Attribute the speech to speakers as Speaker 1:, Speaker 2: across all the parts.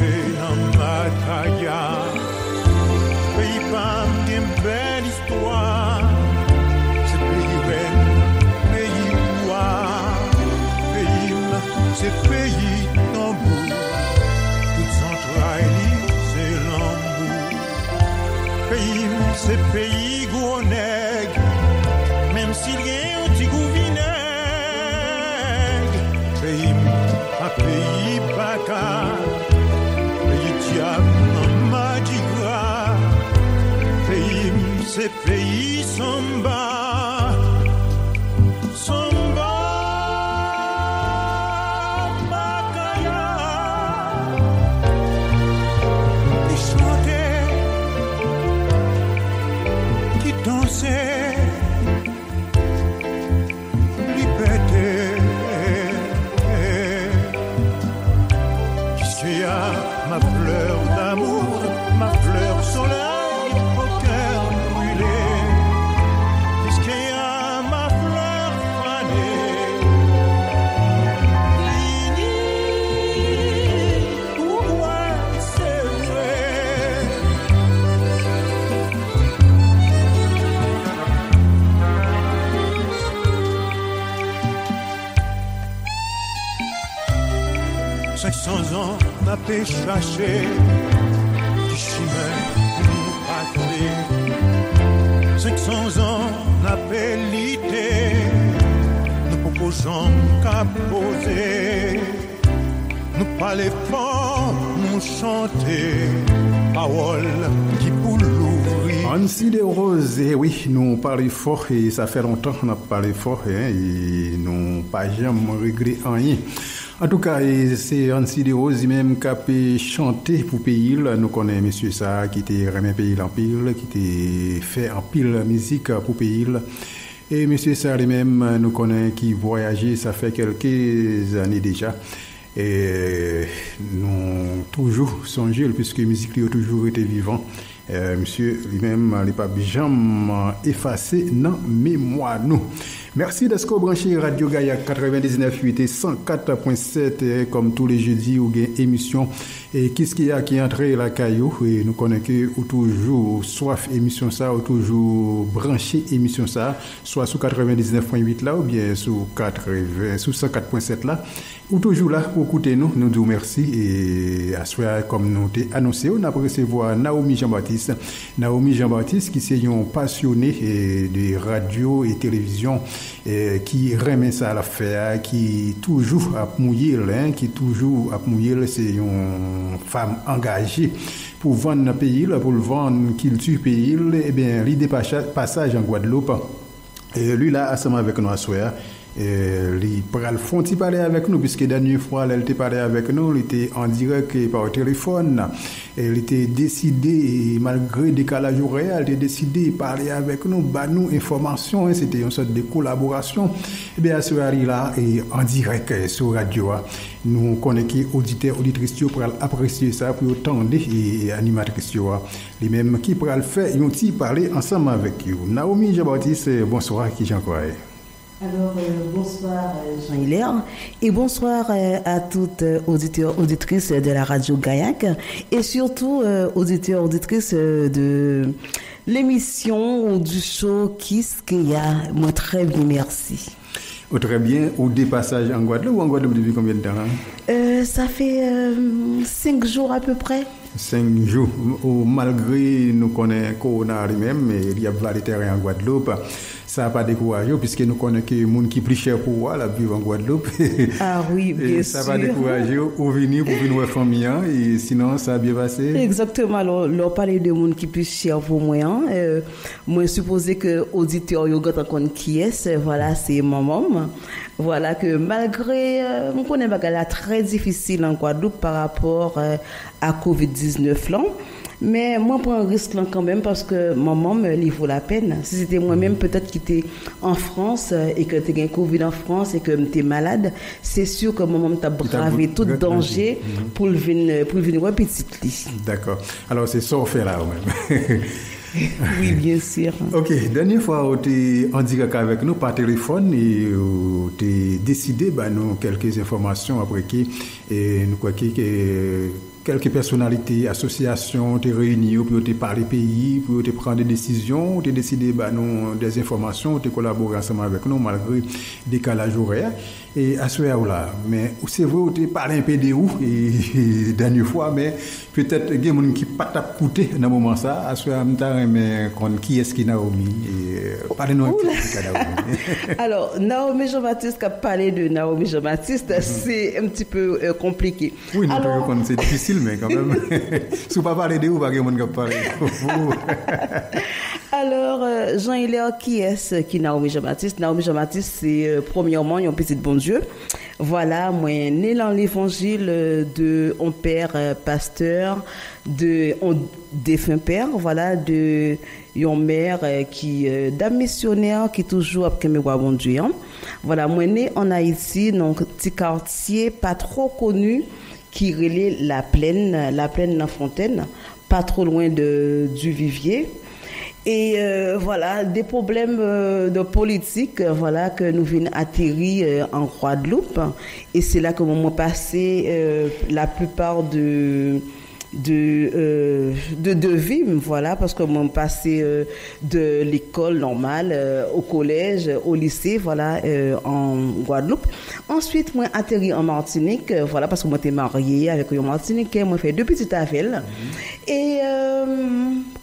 Speaker 1: I'm not tired. M, se peyi cherché Du chemin nous passé Cinq cents ans n'a pas lité Nous proposons qu'à poser. Nous parler fort, nous chanter. Parole qui l'ouvrir.
Speaker 2: Ansi de Rose, eh oui, nous parlons fort et ça fait longtemps qu'on a parlé fort hein, et nous pas jamais regret rien. En tout cas, c'est Ansi de Rose même qui a pu chanter pour pays. Nous connaissons monsieur ça qui était remis pays en pile, qui était fait en pile musique pour pays. Et monsieur ça lui-même, nous connaissons qui voyageait, ça fait quelques années déjà. Et nous toujours songé, puisque la musique lui a toujours été vivant. Euh, monsieur lui-même, n'est pas jamais effacé dans mémoire nous. Merci d'être branché Radio Gaïa 99.8 et 104.7 et comme tous les jeudis ou gain émission et qu'est-ce qu'il y a qui est entré la caillou. Et nous connaissons ou toujours soif émission ça ou toujours branché émission ça soit sous 99.8 là ou bien sous 80 sous 104.7 là ou toujours là pour écouter nous nous disons merci et à soir comme nous t'ai annoncé on a recevoir Naomi Jean-Baptiste. Naomi Jean-Baptiste qui c'est un passionné eh, de radio et télévision eh, qui remet ça à l'affaire qui toujours a mouillé là qui toujours a mouillé c'est une femme engagée pour vendre le pays pour le vendre culture pays là, eh bien l'idée passage en Guadeloupe et lui là avec nous à il pral font il parler avec nous puisque la dernière fois elle était parlé avec nous il était en direct et par téléphone elle était décidé malgré décalage horaire elle était décidé de parler avec nous bah nous information hein, c'était une sorte de collaboration et bien à ce là et en direct eh, sur radio hein. nous connaissons auditeurs auditrices pour apprécier ça pour autant et animatrices les mêmes qui pral faire ils ont parler ensemble avec vous Naomi Jean-Baptiste bonsoir qui j'en crois
Speaker 3: alors, euh, bonsoir euh, Jean-Hilaire et bonsoir euh, à toutes euh, auditeurs, auditrices de la radio Gaillac et surtout euh, auditeurs, auditrices euh, de l'émission ou du show Kiss qu'il y a. Moi, très bien, merci.
Speaker 2: Oh, très bien. Au dépassage en Guadeloupe ou en Guadeloupe depuis combien de temps hein?
Speaker 3: Euh, ça fait euh, cinq jours à peu près.
Speaker 2: Cinq jours. Ou malgré nous connaissons Corona lui-même, mais il y a pas de terrain en Guadeloupe. Ça n'a pas découragé, puisque nous connaissons que les gens qui plus cher pour moi, la vivre en Guadeloupe.
Speaker 3: Ah oui, bien
Speaker 2: Et ça
Speaker 3: sûr.
Speaker 2: va décourager ou venir pour venir famille, hein, et sinon ça a bien passé.
Speaker 3: Exactement, alors, leur parler de monde qui plus cher pour moi. Hein. Euh, moi, supposé que auditeur yo gata kon qui est, voilà, c'est maman. Voilà que malgré, euh, on connaît bagala très difficile en Guadeloupe par rapport euh, à Covid-19 là. Mais moi, je prends un risque là quand même parce que maman me il vaut la peine. Si c'était moi-même peut-être qui était en France euh, et que tu as Covid en France et que tu es malade, c'est sûr que maman t'a bravé tout danger pour le venir, pour le venir lit.
Speaker 2: D'accord. Alors c'est ça qu'on fait là même.
Speaker 3: Oui, bien sûr.
Speaker 2: Ok, dernière fois, on était en direct avec nous par téléphone et on a décidé bah, nous quelques informations après qui et nous croyons que quelques personnalités, associations, te réunis pour te parler pays, pour te prendre des décisions, te décider bah, nous, des informations, te collaborer ensemble avec nous malgré décalage horaire. Et à ce là mais c'est vrai, tu parles un peu de où, et, dernière fois, mais peut-être il y a des gens qui pas coûté dans ce moment ça. À ce moment mais qui est-ce qui Naomi?
Speaker 3: Euh, Parlez-nous un peu de Naomi. Alors, Naomi Jean-Baptiste, qui a parlé de Naomi Jean-Baptiste, c'est un petit peu euh, compliqué.
Speaker 2: Oui, non, Alors... c'est difficile, mais quand même, si vous ne parlez de où, pas gens qui parlent.
Speaker 3: Alors, euh, Jean-Hilaire, qui est-ce qui Naomi Jean-Baptiste? Naomi Jean-Baptiste, c'est premièrement un petit bon Voilà, moi, né dans l'évangile de mon père euh, pasteur, de mon défunt père, voilà, de une mère euh, qui euh, d'un missionnaire qui toujours après me bon Dieu. Hein. Voilà, moi né en Haïti, donc petit quartier pas trop connu qui relait la plaine, la plaine de la Fontaine, pas trop loin de du Vivier. Et euh, voilà, des problèmes euh, de politique, euh, voilà, que nous venons atterrir en Guadeloupe. Et c'est là que nous passé la plupart de de, de, de vie, voilà, parce que moi, passé de l'école normale au collège, au lycée, voilà, en Guadeloupe. Ensuite, moi, atterri en Martinique, voilà, parce que moi, j'étais mariée avec un Martiniquais, moi, fait deux petites affaires. Mm-hmm. Et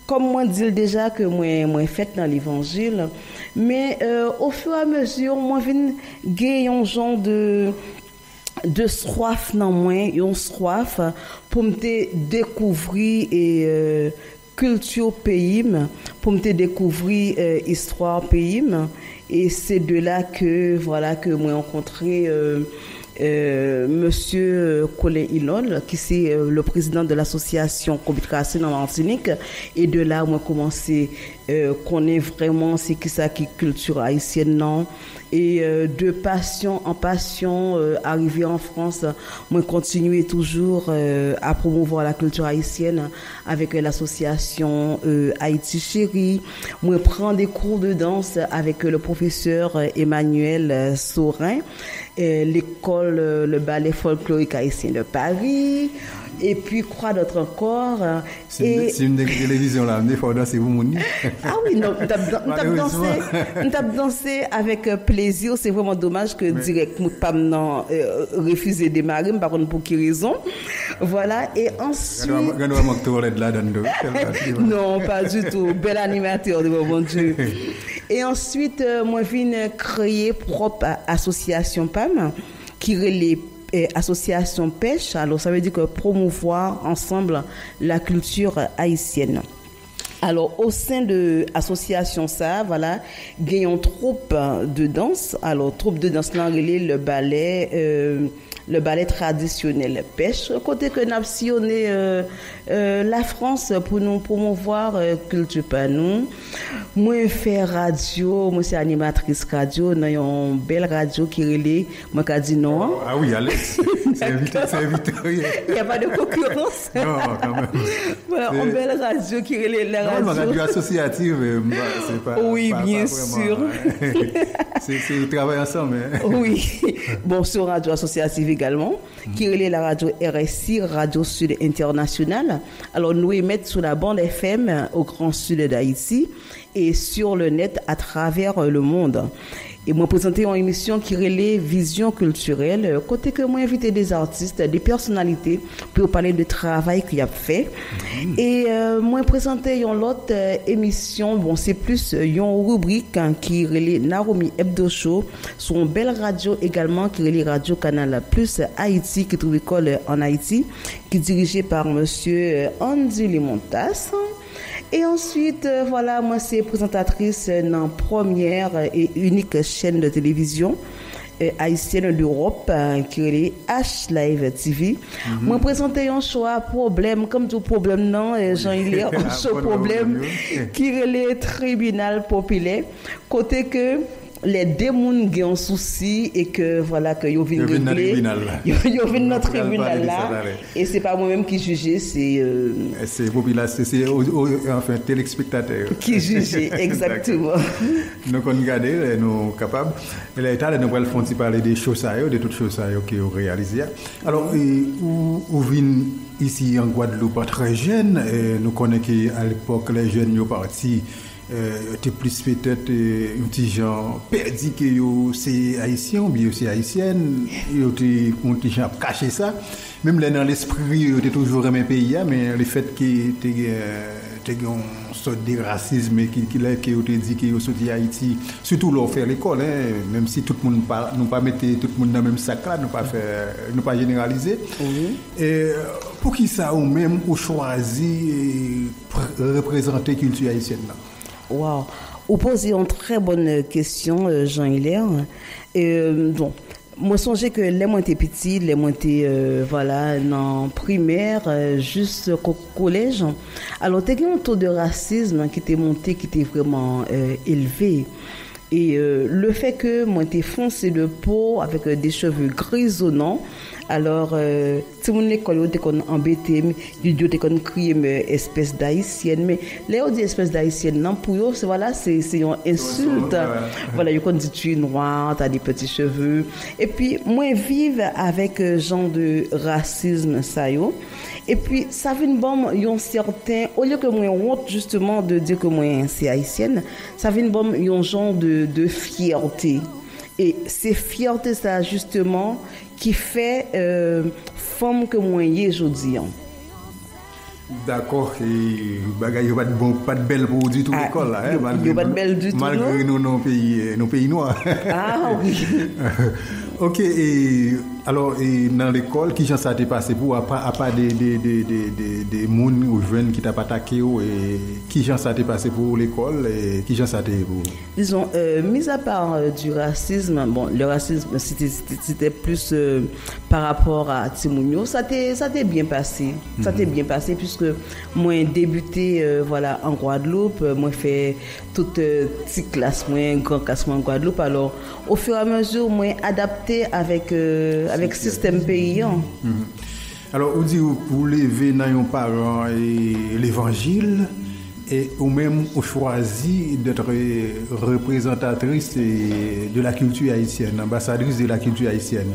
Speaker 3: comme moi dis déjà que moi moi fait dans l'évangile. Mais euh, au fur et à mesure moi vinn un genre de de soif dans moi une soif pour me découvrir et euh, culture pays pour me découvrir euh, histoire pays. Et c'est de là que voilà que moi rencontré euh, Monsieur Colin Ilon, qui c'est euh, le président de l'association Communication en Martinique. Et de là, moi, commencé euh, vraiment c'est qui ça qui culture haïtienne, non? Et euh, de passion en passion, euh, arrivé en France, moi continuer toujours à promouvoir la culture haïtienne avec l'association Haïti Chérie. Moi prends des cours de danse avec le professeur Emmanuel Saurin, l'école, le ballet folklorique haïtien de Paris. Et puis, quoi d'autre encore
Speaker 2: hein. C'est une, des télévisions là, des fois, c'est vous, mon
Speaker 3: Ah oui, non, on t'a dansé, avec euh, plaisir. C'est vraiment dommage que direct, nous pas euh, refuser de démarrer, par contre, pour quelle raison Voilà, et ensuite. non, pas du tout. Bel animateur de mon Dieu. Et ensuite, euh, moi, je viens créer propre association PAM qui relève association pêche. Alors, ça veut dire que promouvoir ensemble la culture haïtienne. Alors, au sein de l'association ça, voilà, gagnons troupe de danse. Alors, troupe de danse, là, le ballet, euh, le ballet traditionnel pêche. Côté que nous sillonné euh, euh, la France pour nous promouvoir euh, culture pas nous. Moi, fais radio, moi, c'est animatrice radio, dans une belle radio qui relève, moi, qui dit non.
Speaker 2: Ah oui, Alex, c'est invité, c'est invité.
Speaker 3: Il n'y a pas de concurrence.
Speaker 2: non, quand même.
Speaker 3: Voilà, une belle radio qui relève la radio.
Speaker 2: Non, radio associative, c'est pas.
Speaker 3: Oui,
Speaker 2: pas,
Speaker 3: bien pas sûr.
Speaker 2: c'est travail ensemble. Hein.
Speaker 3: Oui. Bon, sur radio associative également, qui relaie la radio RSI, Radio Sud International. Alors, nous émettons sur la bande FM au Grand Sud d'Haïti et sur le net à travers le monde. Et moi présenter une émission qui relaie vision culturelle, côté que moi invité des artistes, des personnalités pour parler du travail qu'il a fait. Mm-hmm. Et euh, moi présenter une autre euh, émission, bon c'est plus euh, une rubrique hein, qui relaie Naromi Hebdo Show sur une belle radio également qui relie Radio Canal Plus Haïti qui trouve école en Haïti, qui est dirigée par monsieur Andy Limontas. Et ensuite, euh, voilà, moi, c'est présentatrice dans première et unique chaîne de télévision euh, haïtienne d'Europe euh, qui est H Live TV. Mhm. Moi, présenter un choix problème, comme tout problème, non, jean a un choix problème qui est le tribunal populaire. Côté que le demoun gen yon souci e ke voilà ke yo
Speaker 2: vin regle
Speaker 3: yo
Speaker 2: vin nan
Speaker 3: tribunal la e se pa mwen menm ki juje
Speaker 2: se se popila se se enfin telespektateur
Speaker 3: ki juje, exactement.
Speaker 2: Nou kon gade, nou kapab la etal nou wèl fonti pale de chosa yo de tout chosa yo ki yo realize alors ou vin isi an Guadeloupe tre jen nou konen ki al epok le jen yo parti euh, te plis petet euh, yon ti jan perdi ke yo se haisyen ou bi yo se haisyen yo te kon ti jan kache sa mem lè nan l'esprit yo te toujou remen peyi ya men le fet ki te gen yon sot de rasisme ki lè ki yo te di ki yo soti Haiti soutou lò fè l'ekol mèm si tout moun nou pa mette tout moun nan mèm sakra nou pa fè nou pa generalize euh, pou ki sa ou mèm ou chwazi euh, reprezentè kultu Haitienne nan
Speaker 3: Wow. Vous posez une très bonne question, euh, Jean-Hilaire. Euh, bon, moi, que les moins petits, les moins euh, voilà, dans primaire, euh, juste au collège. Alors, t'as un taux de racisme qui était monté, qui était vraiment euh, élevé. Et le fait que moi, j'étais foncé de peau avec des cheveux grisonnants, alors, tout le monde l'école, était qu'on embêté, du Dieu, qu'on crié, mais espèce d'haïtienne. Mais là, on dit espèce d'haïtienne, non, pour eux, c'est voilà, c'est c'est une insulte. Voilà, ils dit tu es noir, tu as des petits cheveux. Et puis, moi, vivre avec euh, genre de racisme, ça, yo. Et puis, ça fait une bombe, un certain, au lieu que moi, honte justement de dire que moi, c'est haïtienne, ça fait une bombe, un genre de, de fierté. Et c'est fierté, ça, justement, ki fè euh, fòm ke mwen ye jodi an.
Speaker 2: D'akor, e, bagay yo pat bon, bel pou du tout
Speaker 3: ah,
Speaker 2: l'ekol la.
Speaker 3: Yo
Speaker 2: pat
Speaker 3: bel du tout l'ekol.
Speaker 2: Malgré non? nou non eh, nou peyi noua.
Speaker 3: Ah, oui.
Speaker 2: ok, et alors, et dans l'école, qui ça t'est passé pour, à part, à part des, des, des, des, des, des moun ou jeunes qui t'a pas attaqué, ou, et qui ça t'est passé pour l'école, et qui ça t'est pour...
Speaker 3: Disons, euh, mis à part euh, du racisme, bon, le racisme, c'était- plus euh, par rapport à Timounio, ça t'est ça t'est bien passé. Ça t'est bien passé puisque moi, débuté euh, voilà, en Guadeloupe, moi, fait toute petite classe, moi, grand classe moi, en Guadeloupe. Alors, au fur et à mesure, moi, adapté avec, avec système paysan.
Speaker 2: Mhm. Alors, on dit ou- pour lever dans un l'évangile, et ou même on d'être représentatrice de la culture haïtienne, ambassadrice de la culture haïtienne.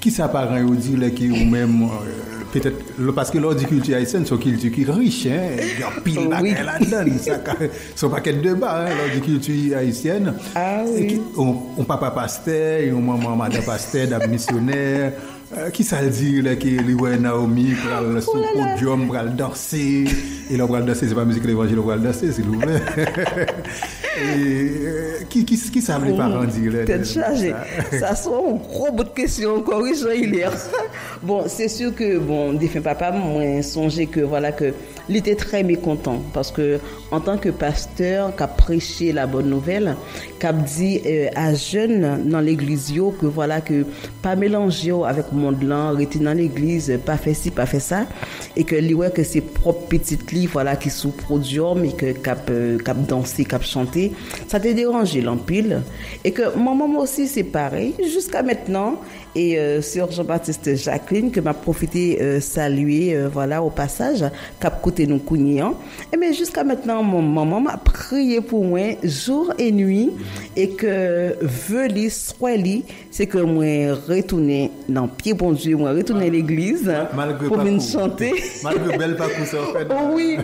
Speaker 2: Qui ça parent ou dit qui ou même euh, peut-être parce que l'horticulture haïtienne, c'est une culture qui est riche, hein. Il y a pile
Speaker 3: oh,
Speaker 2: de là-dedans, son paquet de bas, hein, l'horticulture haïtienne.
Speaker 3: Ah oui.
Speaker 2: On, on papa pasteur, on maman madame pasteur, dame missionnaire. Euh, qui le dit que les ouais Naomi pour le
Speaker 3: là là.
Speaker 2: podium pour le danser et pour le danser c'est pas musique l'évangile pour le danser s'il vous plaît. et euh, qui qui les parents dire là
Speaker 3: Tête
Speaker 2: de-
Speaker 3: chargée.
Speaker 2: ça?
Speaker 3: Sera un gros bout de question encore, oui, Jean-Hilaire. Bon, c'est sûr que, bon, défunt papa, moi, songé que, voilà, que, il était très mécontent parce que, en tant que pasteur, qui a prêché la bonne nouvelle, qui a dit euh, à jeunes dans l'église, que voilà, que pas mélanger avec monde là, rester dans l'église, pas faire ci, pas faire ça, et que lui, ouais, que ses propres petites livres, voilà, qui sont produits, mais que cap, euh, cap danser, cap chanter, ça t'a dérangé l'empile, et que mon maman aussi, c'est pareil, jusqu'à maintenant, et euh, sur Jean-Baptiste Jacqueline, que m'a profité euh, saluer, euh, voilà, au passage, cap côté nous. Et mais jusqu'à maintenant, mon maman m'a prié pour moi jour et nuit, et que veli, soit c'est que moi retourner dans pied bon Dieu, moi retourner à l'église
Speaker 2: Malgré
Speaker 3: pour
Speaker 2: parcours.
Speaker 3: chanter.
Speaker 2: Malgré bel parcours ça en fait.
Speaker 3: Oui,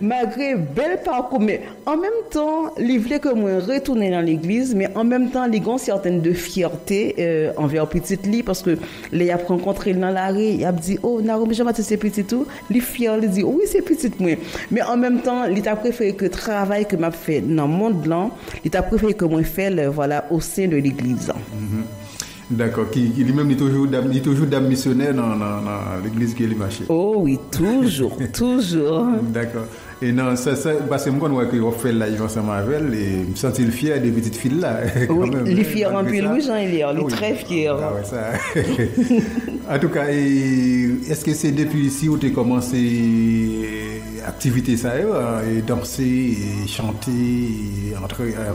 Speaker 3: malgré bel parcours, mais en même temps, il voulait que moi retourner dans l'église, mais en même temps, il y a une certaine de fierté euh, envers petite Parce que les a rencontré dans la rue, il a dit, oh, Naomi Jean-Baptiste, c'est petit tout. Il est fier, il dit, oui, c'est petit. Mais en même temps, il a préféré que le travail que m'a fait dans le monde blanc, il a préféré que moi fasse, au sein de l'église.
Speaker 2: Qui, qui lui-même il est toujours dame, il est toujours dame missionnaire dans, dans, dans l'église qui est marché.
Speaker 3: Oh oui, toujours, toujours.
Speaker 2: D'accord. Et non, ça, ça, parce que moi, je vois fait là, ensemble avec elle, et je me sens fier des petites filles là. quand
Speaker 3: Oui,
Speaker 2: même,
Speaker 3: il est
Speaker 2: hein,
Speaker 3: fier en
Speaker 2: ça.
Speaker 3: oui, Jean-Hilaire, il est
Speaker 2: Oui.
Speaker 3: très fier.
Speaker 2: Ah ouais, ça. en tout cas, est-ce que c'est depuis ici où tu as commencé activité ça euh, et danser et chanter et entrer euh,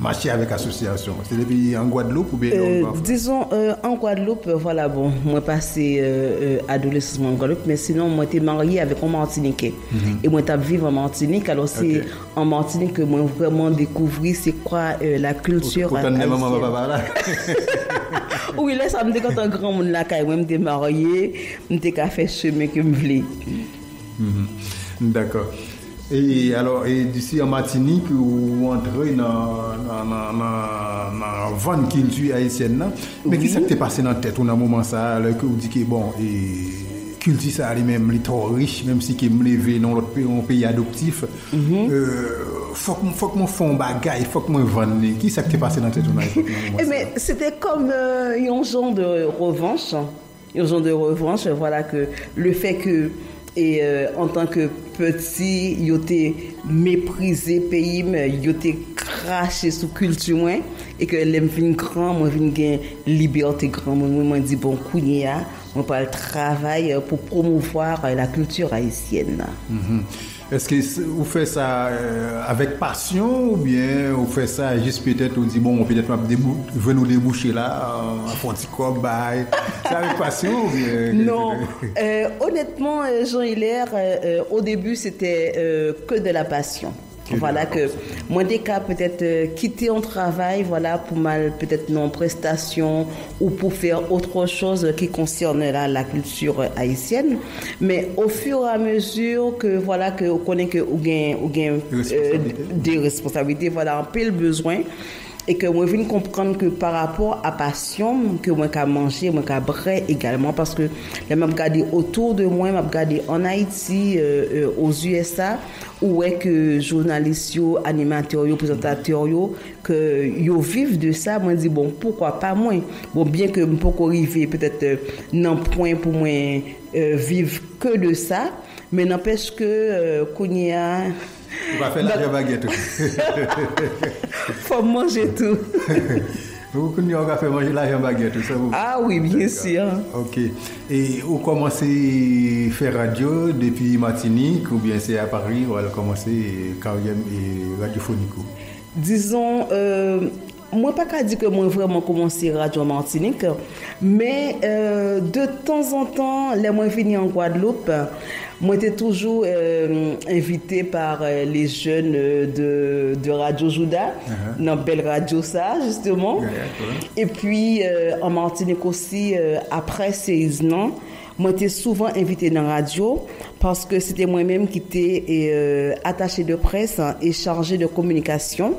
Speaker 2: marcher avec association. C'est depuis en Guadeloupe ou bien
Speaker 3: euh, disons euh, en Guadeloupe voilà bon moi passé euh, adolescence en Guadeloupe mais sinon moi j'étais marié avec un Martiniquais. Mm -hmm. et moi j'étais vivre en Martinique alors c'est okay. en Martinique que moi vraiment découvert c'est quoi la culture
Speaker 2: Autant de maman papa là.
Speaker 3: Oui là ça me dit quand un grand monde là quand même j'étais marié j'étais qu'à faire chemin que me voulais
Speaker 2: D'accord. Et alors, et d'ici en Martinique, ou entrer dans, dans, dans, dans, van culture haïtienne, mais qu'est-ce qui t'est passé dans la tête, ou dans moment ça, alors que vous dites que bon, et culture ça, elle même, elle est trop riche, même si qu'elle me levé dans l'autre pays, un pays adoptif, mm -hmm. euh, faut que faut que mon fond bagaille, faut que moi vende. Qui ça qui t'est passé dans tête
Speaker 3: Eh mais c'était comme euh, un genre de revanche, un genre de revanche, voilà que le fait que et euh, en tant que petit, il était méprisé pays, mais il était craché sous culture moins et que l'aime grand, moi vinn gain liberté grand, moi moi dit bon kounya, on parle travail pour promouvoir la culture haïtienne.
Speaker 2: Mm -hmm. Est-ce que vous faites ça euh, avec passion ou bien vous faites ça juste peut-être on dit bon peut-être on va nous déboucher là en font petit c'est avec passion ou bien
Speaker 3: Non, euh, honnêtement Jean Hilaire euh, au début c'était euh, que de la passion. Voilà que moi des cas peut-être euh, quitter un travail voilà pour mal peut-être non prestation ou pour faire autre chose qui concerne la, la culture haïtienne. Mais au fur et à mesure que voilà que on connaît que ou gain ou gain euh, des responsabilités voilà un peu le besoin E ke mwen vin kompran ke par rapport a pasyon, ke mwen ka manje, mwen ka bre egalman, paske la mwen ap gade otou de mwen, mwen ap gade an Haiti, euh, euh, os USA, ou e ke jounalist yo, animateur yo, prezentateur yo, ke yo viv de sa, mwen di bon, poukwa pa mwen? Bon, bien ke mwen poukwa rive, petet euh, nan pouen pou mwen euh, viv ke de sa, men apèche ke konye euh, a...
Speaker 2: on va faire la baguette.
Speaker 3: Faut manger tout.
Speaker 2: Vous fait manger la baguette, ça vous
Speaker 3: Ah oui, bien sûr.
Speaker 2: Ok. Et vous commencez à faire radio depuis Martinique ou bien c'est à Paris ou alors commencé carrière radiophonique
Speaker 3: Disons, euh, moi pas qu'à dire que moi vraiment commencé radio Martinique, mais euh, de temps en temps, les moi venu en Guadeloupe, moi j'étais toujours euh, invité par euh, les jeunes de, de Radio Juda, uh -huh. dans Belle Radio ça justement. Et puis euh, en Martinique aussi, après 16 ans, moi j'étais souvent invité dans la radio parce que c'était moi-même qui était euh, attaché de presse hein, et chargé de communication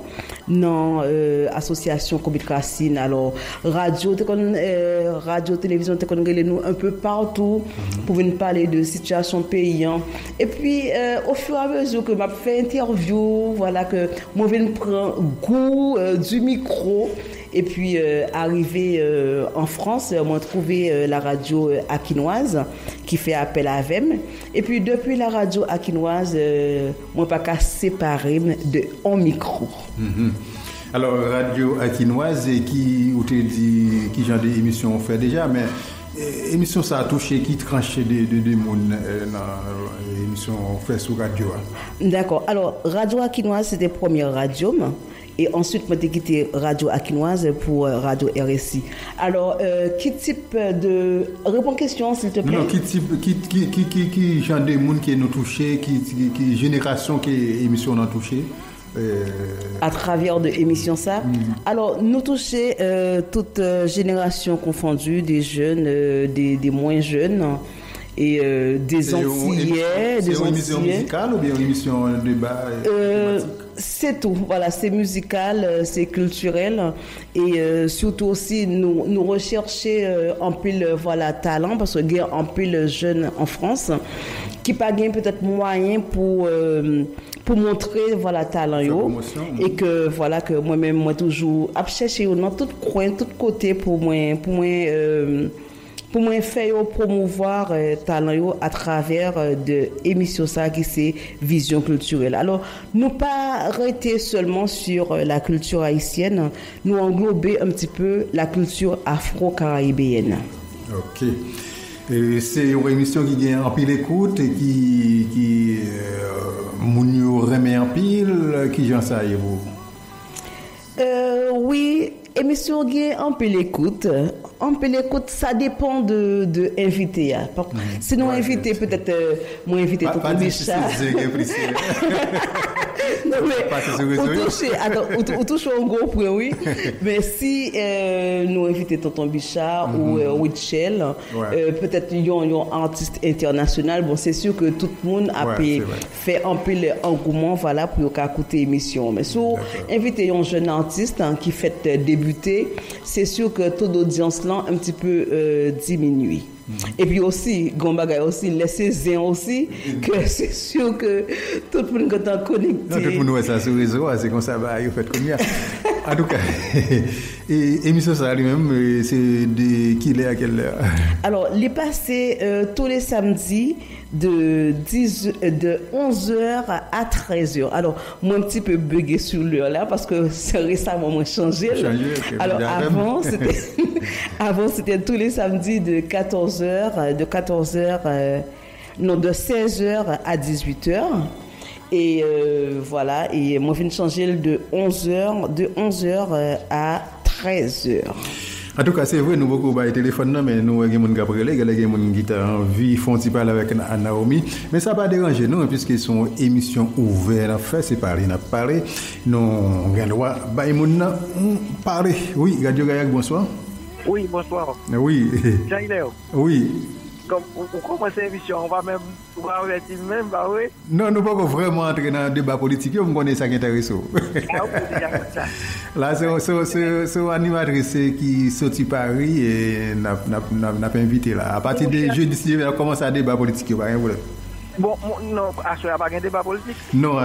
Speaker 3: dans euh, association communication alors radio euh, radio télévision nous un peu partout pour venir parler de situation paysan et puis euh, au fur et à mesure que m'a fait interview voilà que moi viens prendre goût euh, du micro et puis, euh, arrivé euh, en France, euh, moi trouvé euh, la radio aquinoise qui fait appel à VEM. Et puis, depuis la radio aquinoise, moi pas qu'à séparer de un micro.
Speaker 2: Mm -hmm. Alors, radio aquinoise, qui, ou dit, qui genre d'émission on fait déjà, mais émission ça a touché qui tranche de, de, de monde dans l'émission fait sur radio.
Speaker 3: D'accord. Alors, radio aquinoise, c'était première radio. Et ensuite, moi, j'ai quitté Radio Aquinoise pour Radio RSI. Alors, euh, quel type de... Réponds question, s'il te plaît.
Speaker 2: Non, quel type, qui, qui, qui, qui, qui genre de monde qui nous touché, qui, qui, qui génération qui émission nous touché
Speaker 3: euh... à travers de émissions ça. Mm. Alors, nous toucher euh, toute euh, génération confondue, des jeunes, euh, des, des moins jeunes et euh, des Antillais.
Speaker 2: C'est une émission musicale ou bien une émission de débat
Speaker 3: euh, C'est tout, voilà, c'est musical, c'est culturel. Et euh, surtout aussi nous, nous rechercher euh, un pile voilà, talent parce qu'il y a un pile jeune en France qui pas peut-être moyen pour euh, pour montrer voilà talent yo. et que voilà que moi-même moi toujours à chercher dans tout coin tout côté pour moi pour moi pour moi faire promouvoir euh, talent à travers euh, de émissions ça qui c'est vision culturelle. Alors nous pas arrêter seulement sur euh, la culture haïtienne nous englober un petit peu la culture afro-caribéenne.
Speaker 2: OK. Et c'est une émission qui gagne en pile écoute et qui, qui euh, moun yo remet en pile, qui j'en sais vous?
Speaker 3: Euh, oui, émission gagne en pile En pile écoute, ça dépend de, de invité. hein. Par- Sinon,
Speaker 2: Ouais,
Speaker 3: invité, peut-être, euh, moi, invité,
Speaker 2: Pas,
Speaker 3: tout
Speaker 2: que précis.
Speaker 3: Non, mais on touche, on, on touche un gros point, oui. mais si euh, nous invitons Tonton Bichard ou euh, Witchell,
Speaker 2: Mhm. Ouais.
Speaker 3: euh, peut-être ont un artiste international, bon, c'est sûr que tout le monde a
Speaker 2: Ouais,
Speaker 3: fait un peu l'engouement voilà, pour écouter l'émission. Mais si vous invitez un jeune artiste hein, qui fait euh, débuter, c'est sûr que taux d'audience là un petit peu euh, diminue.
Speaker 2: Mhm.
Speaker 3: Et puis aussi, Gombaga aussi, laissez zin aussi, que c'est sûr que tout le monde est
Speaker 2: Non, tout
Speaker 3: connecté.
Speaker 2: le monde voit ça sur les réseaux, c'est comme ça, bah, vous faites comme ça. En tout cas, et émission ça lui-même, euh, c'est de qui est à quelle heure?
Speaker 3: Alors, les passés euh, tous les samedis de, 10, euh, de 11h à 13h. Alors, moi, un petit peu bugué sur l'heure là parce que c'est récemment moi changé. Alors, avant, c'était avant c'était tous les samedis de 14h, de 14h, euh, non, de 16h à 18h. Et euh, voilà, et moi, je viens de changer de 11h, de 11h euh, à 13h.
Speaker 2: En tout cas, c'est vrai, nous beaucoup par téléphone, non, mais nous, il y a des gens qui ont des gens ont envie, font parler avec Naomi. Mais ça n'a pas dérangé, nous, puisque son émission ouverte à faire, c'est parler, n'a parlé. Nous, on a le droit, bah. Oui, Radio Gayak, bonsoir.
Speaker 4: Oui, bonsoir.
Speaker 2: Oui,
Speaker 4: Jean-Hilaire,
Speaker 2: oui.
Speaker 4: Ou konpon se emisyon, ou pa mèm, ou pa mèm ti mèm, ba wè?
Speaker 2: Non, nou pa kon vreman entre nan debat politik, yo m
Speaker 4: konen sa ki entereso. A, ou
Speaker 2: pou di akon sa. La, se animatrese ki soti Paris, e nap invite la. A pati de je disi, yo koman sa debat politik, yo pa gen
Speaker 4: voulè. Bon, non, à ce pas un débat politique.
Speaker 2: Non,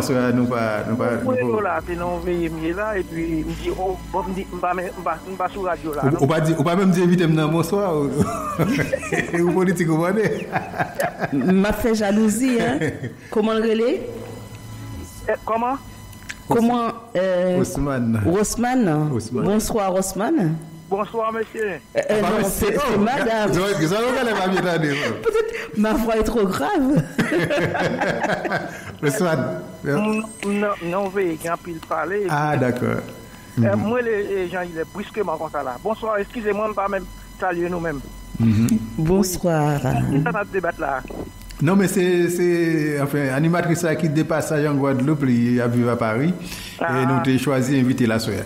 Speaker 2: pas.
Speaker 4: Oui,
Speaker 2: nous
Speaker 4: nous
Speaker 2: pas-
Speaker 4: là, c'est non, veillez mieux là, et puis, me dit, oh, bon, m'ba, m'ba sur radio là,
Speaker 2: Ou-
Speaker 4: non?
Speaker 2: Ou pas dire, ou pas même dire invité maintenant bonsoir. Ou ou politique, vous voyez.
Speaker 3: m'a fait jalousie, hein. Comment le relais?
Speaker 4: Comment?
Speaker 3: Comment euh,
Speaker 2: Ousmane.
Speaker 3: Rosman.
Speaker 2: Ousmane.
Speaker 3: Bonsoir Rosman.
Speaker 4: Bonsoir, monsieur.
Speaker 3: Euh, euh, non, c'est c'est madame. Peut-être ma voix est trop grave.
Speaker 2: Ousmane.
Speaker 4: Non, non, non, qui a pu le parler.
Speaker 2: Ah, d'accord.
Speaker 4: Euh, moi, les, gens, il est brusquement comme ça là. Bonsoir, excusez-moi, pas même saluer nous-mêmes.
Speaker 3: Bonsoir.
Speaker 4: C'est ça notre débat là.
Speaker 2: Non, mais c'est, c'est, enfin, animatrice qui dépasse en Guadeloupe, il a vécu à Paris.
Speaker 4: Ah.
Speaker 2: Et nous avons choisi d'inviter la soeur.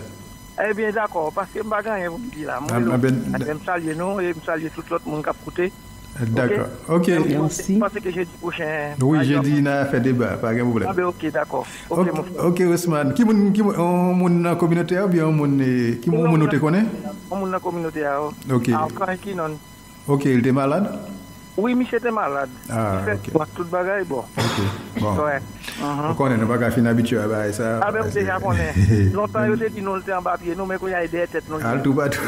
Speaker 4: Eh bien, d'accord, parce que je ne vais vous dire là. Moi,
Speaker 2: Ah, ah, ben,
Speaker 4: je vais me saluer nous et me saluer tout l'autre monde qui a écouté.
Speaker 2: D'accord. Ok.
Speaker 3: Merci.
Speaker 4: Je pense que jeudi prochain.
Speaker 2: Oui,
Speaker 4: Ah,
Speaker 2: dit, on a fait débat, pas de problème.
Speaker 4: Ah, ben, ok, d'accord. Ok,
Speaker 2: Ok, Ousmane. Qui moun dans la communauté ou bien eh, qui moun, moun te connaît?
Speaker 4: On est dans la communauté. ah, oh.
Speaker 2: Ok.
Speaker 4: Ah, quand qui non?
Speaker 2: Ok, il était malade?
Speaker 4: Oui, Michel était malade.
Speaker 2: Ah,
Speaker 4: il fait okay. tout bagaille, bon.
Speaker 2: Ok, bon.
Speaker 4: Ouais. Uh -huh.
Speaker 2: On uh-huh. connaît, nous pas fin habitué à bah, ça.
Speaker 4: Ah, ben, déjà qu'on est. Longtemps, je dit, nous, on était en papier, nous, mais quand ah, il y a des têtes, nous.
Speaker 2: Ah, tout bas, tout.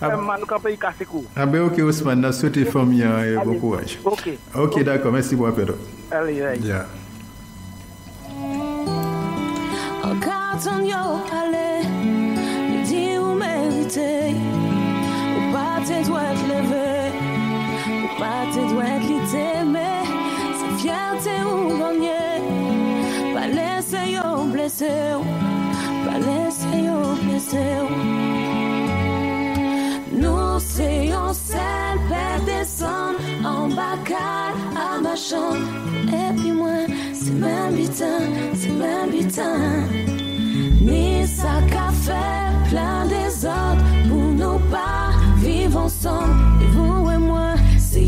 Speaker 4: mal, nous, quand il casse cou.
Speaker 2: Ah, ben, ok, Ousmane, nous souhaitons famille et bon courage.
Speaker 4: Ok.
Speaker 2: Ok, d'accord, merci beaucoup, Pedro.
Speaker 4: Allez, allez.
Speaker 2: Yeah.
Speaker 5: Oh, quand on y allait, il dit, vous méritez, ou pas, t'es doit te lever. Pa te dwet li teme Se fierté ou gagné, pa lese yo blese ou Pa lese yo blese ou Nou se yon sel per desan An bakal a machan Epi mwen se men bitan, se men bitan Ni sa ka fe plein des autres Pour nous pas vivre ensemble. Et vous et moi,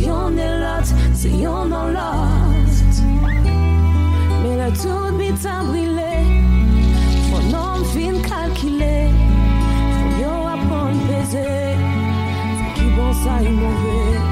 Speaker 5: yon et l'autre C'est yon dans l'autre Mais le tout bitan brûlé Mon nom fin calculé Faut yo apprendre baiser Ce qui bon est mauvais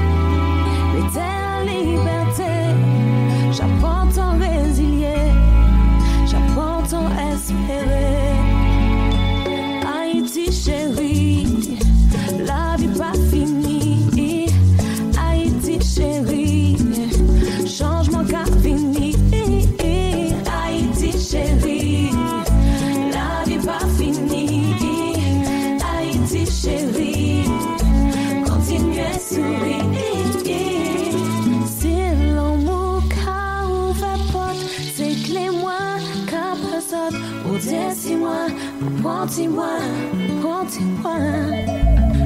Speaker 5: Monty moi, Monty moi.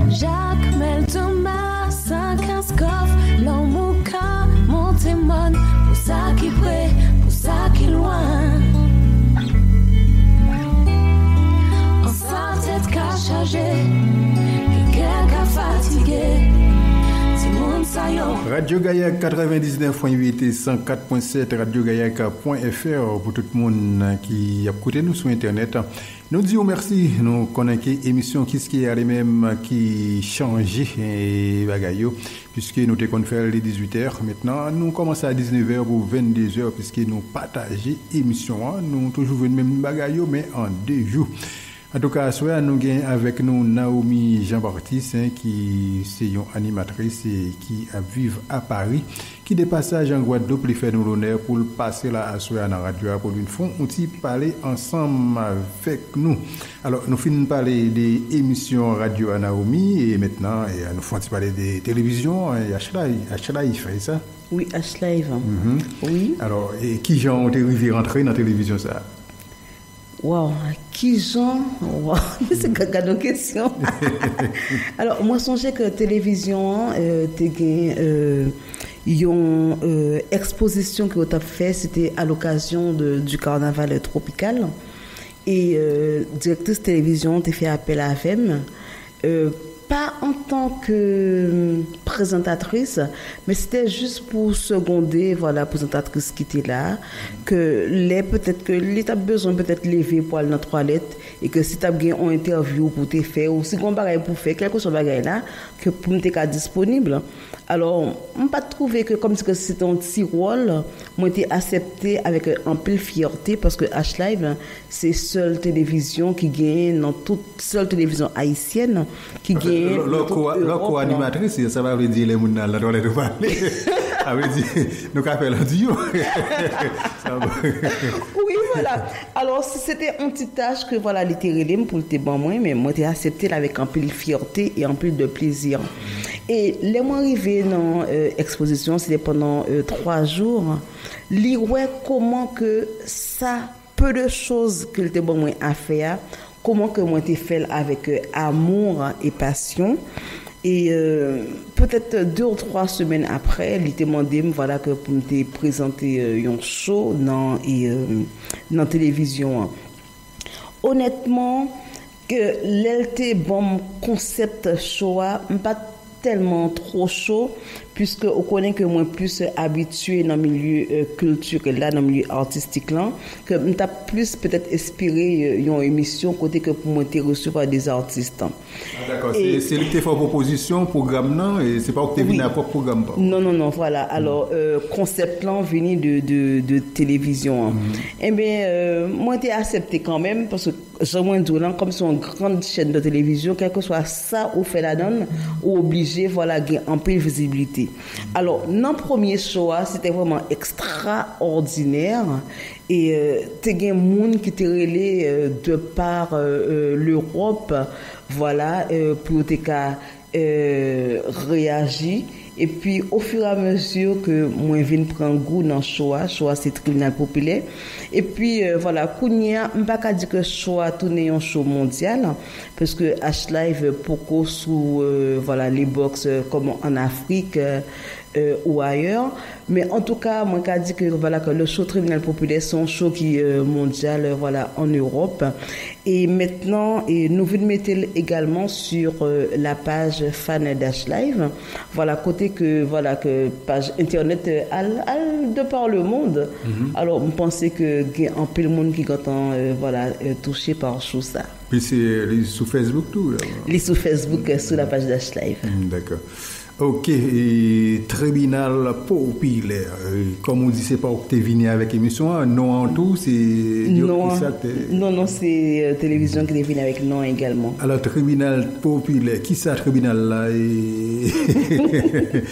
Speaker 5: Jacques Mel Thomas, 115 coffres, l'Amouka, Montémon, pour ça qui près, pour ça qui loin.
Speaker 2: Radio Gaillac 99.8 et 104.7 radiogaillac.fr pour tout le monde qui a écouté nous sur Internet. Nous disons merci, nous connaissons l'émission qui est à même qui change et bagaille, puisque nous avons fait les 18h. Maintenant, nous commençons à 19h ou 22h, puisque nous partageons l'émission. Nous toujours le même bagaille, mais en deux jours. En tout cas, soit nous avons avec nous Naomi Jean-Baptiste, hein, qui est une animatrice et qui vit à Paris, qui de passage en Guadeloupe, lui fait nous l'honneur pour le passer là à Soya dans la radio pour une fois, on parler ensemble avec nous. Alors, nous finissons parler des émissions radio à Naomi et maintenant, et nous faisons parler des télévisions et HLA, il fait ça.
Speaker 3: Oui, H-Live. Oui.
Speaker 2: Alors, et qui ont arrivé rentrer dans la télévision ça?
Speaker 3: Wow, qui j'en wow. C'est gaga de question. Alors, moi, songez que télévision, euh, t'es gagné, euh, une euh, exposition que tu as fait, c'était à l'occasion du carnaval tropical. Et euh, directrice télévision, tu fait appel à FM. Pas en tant que euh, présentatrice, mais c'était juste pour seconder, voilà, présentatrice qui était là, que les peut-être que besoin peut-être lever pour aller dans la toilette et que si tu as une interview pour te faire ou si on bagaille pour faire quelque chose bagaille là, que pour me disponible. Alors, on pas trouvé que comme que c'était un petit rôle, moi été accepté avec un peu de fierté parce que H-Live, c'est seule télévision qui gagne dans toute seule télévision haïtienne qui gagne là.
Speaker 2: co-animatrice, ça va dire les gens dans la toilette de parler. Ça veut dire, nous avons fait le duo.
Speaker 3: Oui, voilà. Alors, c'était une petite tâche que, voilà, littéralement pour le bon moi, mais moi, j'ai accepté avec un peu de fierté et un peu de plaisir. Et les mois arrivés dans l'exposition, c'était pendant euh, trois jours, lire comment que ça, peu de choses que le bon a fait, hein, comment que moi fait avec euh, amour et passion. Et euh, peut-être deux ou trois semaines après, il demandé voilà, que pour me te présenter euh, un show dans, euh, la télévision. hein. Honnêtement, que l'LT bon concept show, a, pas tellement trop chaud, puisque on connaît que moi plus habitué dans le milieu euh, culturel là, dans le milieu artistique là, que m't'a plus peut-être inspiré euh, une émission côté que pour moi recevoir des artistes. hein.
Speaker 2: D'accord, c'est lui qui fait proposition, programme, non, et c'est pas que tu es venu
Speaker 3: Oui.
Speaker 2: à propre programme. pas.
Speaker 3: Non, non, non, voilà. Alors, euh, concept là, venu de, de, de télévision. hein. Eh bien, euh, moi, j'ai accepté quand même, parce que Jean-Moins Doulan, comme une grande chaîne de télévision, quel que soit ça ou fait la donne, ou obligé, voilà, gagner un peu Alors, dans le premier show, ah, c'était vraiment extraordinaire. Et euh, t'es des monde qui te relais euh, de par euh, euh, l'Europe, voilà, pour te réagir. Et puis, au fur et à mesure que moi, je prendre goût dans le choix, choix c'est tribunal populaire. Et puis, euh, voilà, Kounia, je ne pas dire que choix tourner un show mondial, parce que H-Live, pourquoi sous, euh, voilà, les box euh, comme en Afrique, euh, ou ailleurs. Mais en tout cas, moi, je dit que, voilà, que le show tribunal populaire, c'est un show qui est euh, mondial, euh, voilà, en Europe. Et maintenant, et nous venons mettre également sur euh, la page fan Dash Live. Voilà, côté que, voilà, que page internet, euh, al- al- de par le monde. Alors, on pensait que, il y a un peu le monde qui est voilà, touché par chose ça?
Speaker 2: Puis c'est sur Facebook tout. là.
Speaker 3: Les sur Facebook, euh, sur la page Dash Live.
Speaker 2: Hmm, D'accord. Ok, et tribunal populaire. Comme on dit, c'est pas que tu es venu avec émission, non en tout, c'est.
Speaker 3: Non, non, non, c'est euh, télévision qui devine avec non également.
Speaker 2: Alors, tribunal populaire, qui ça, tribunal là et...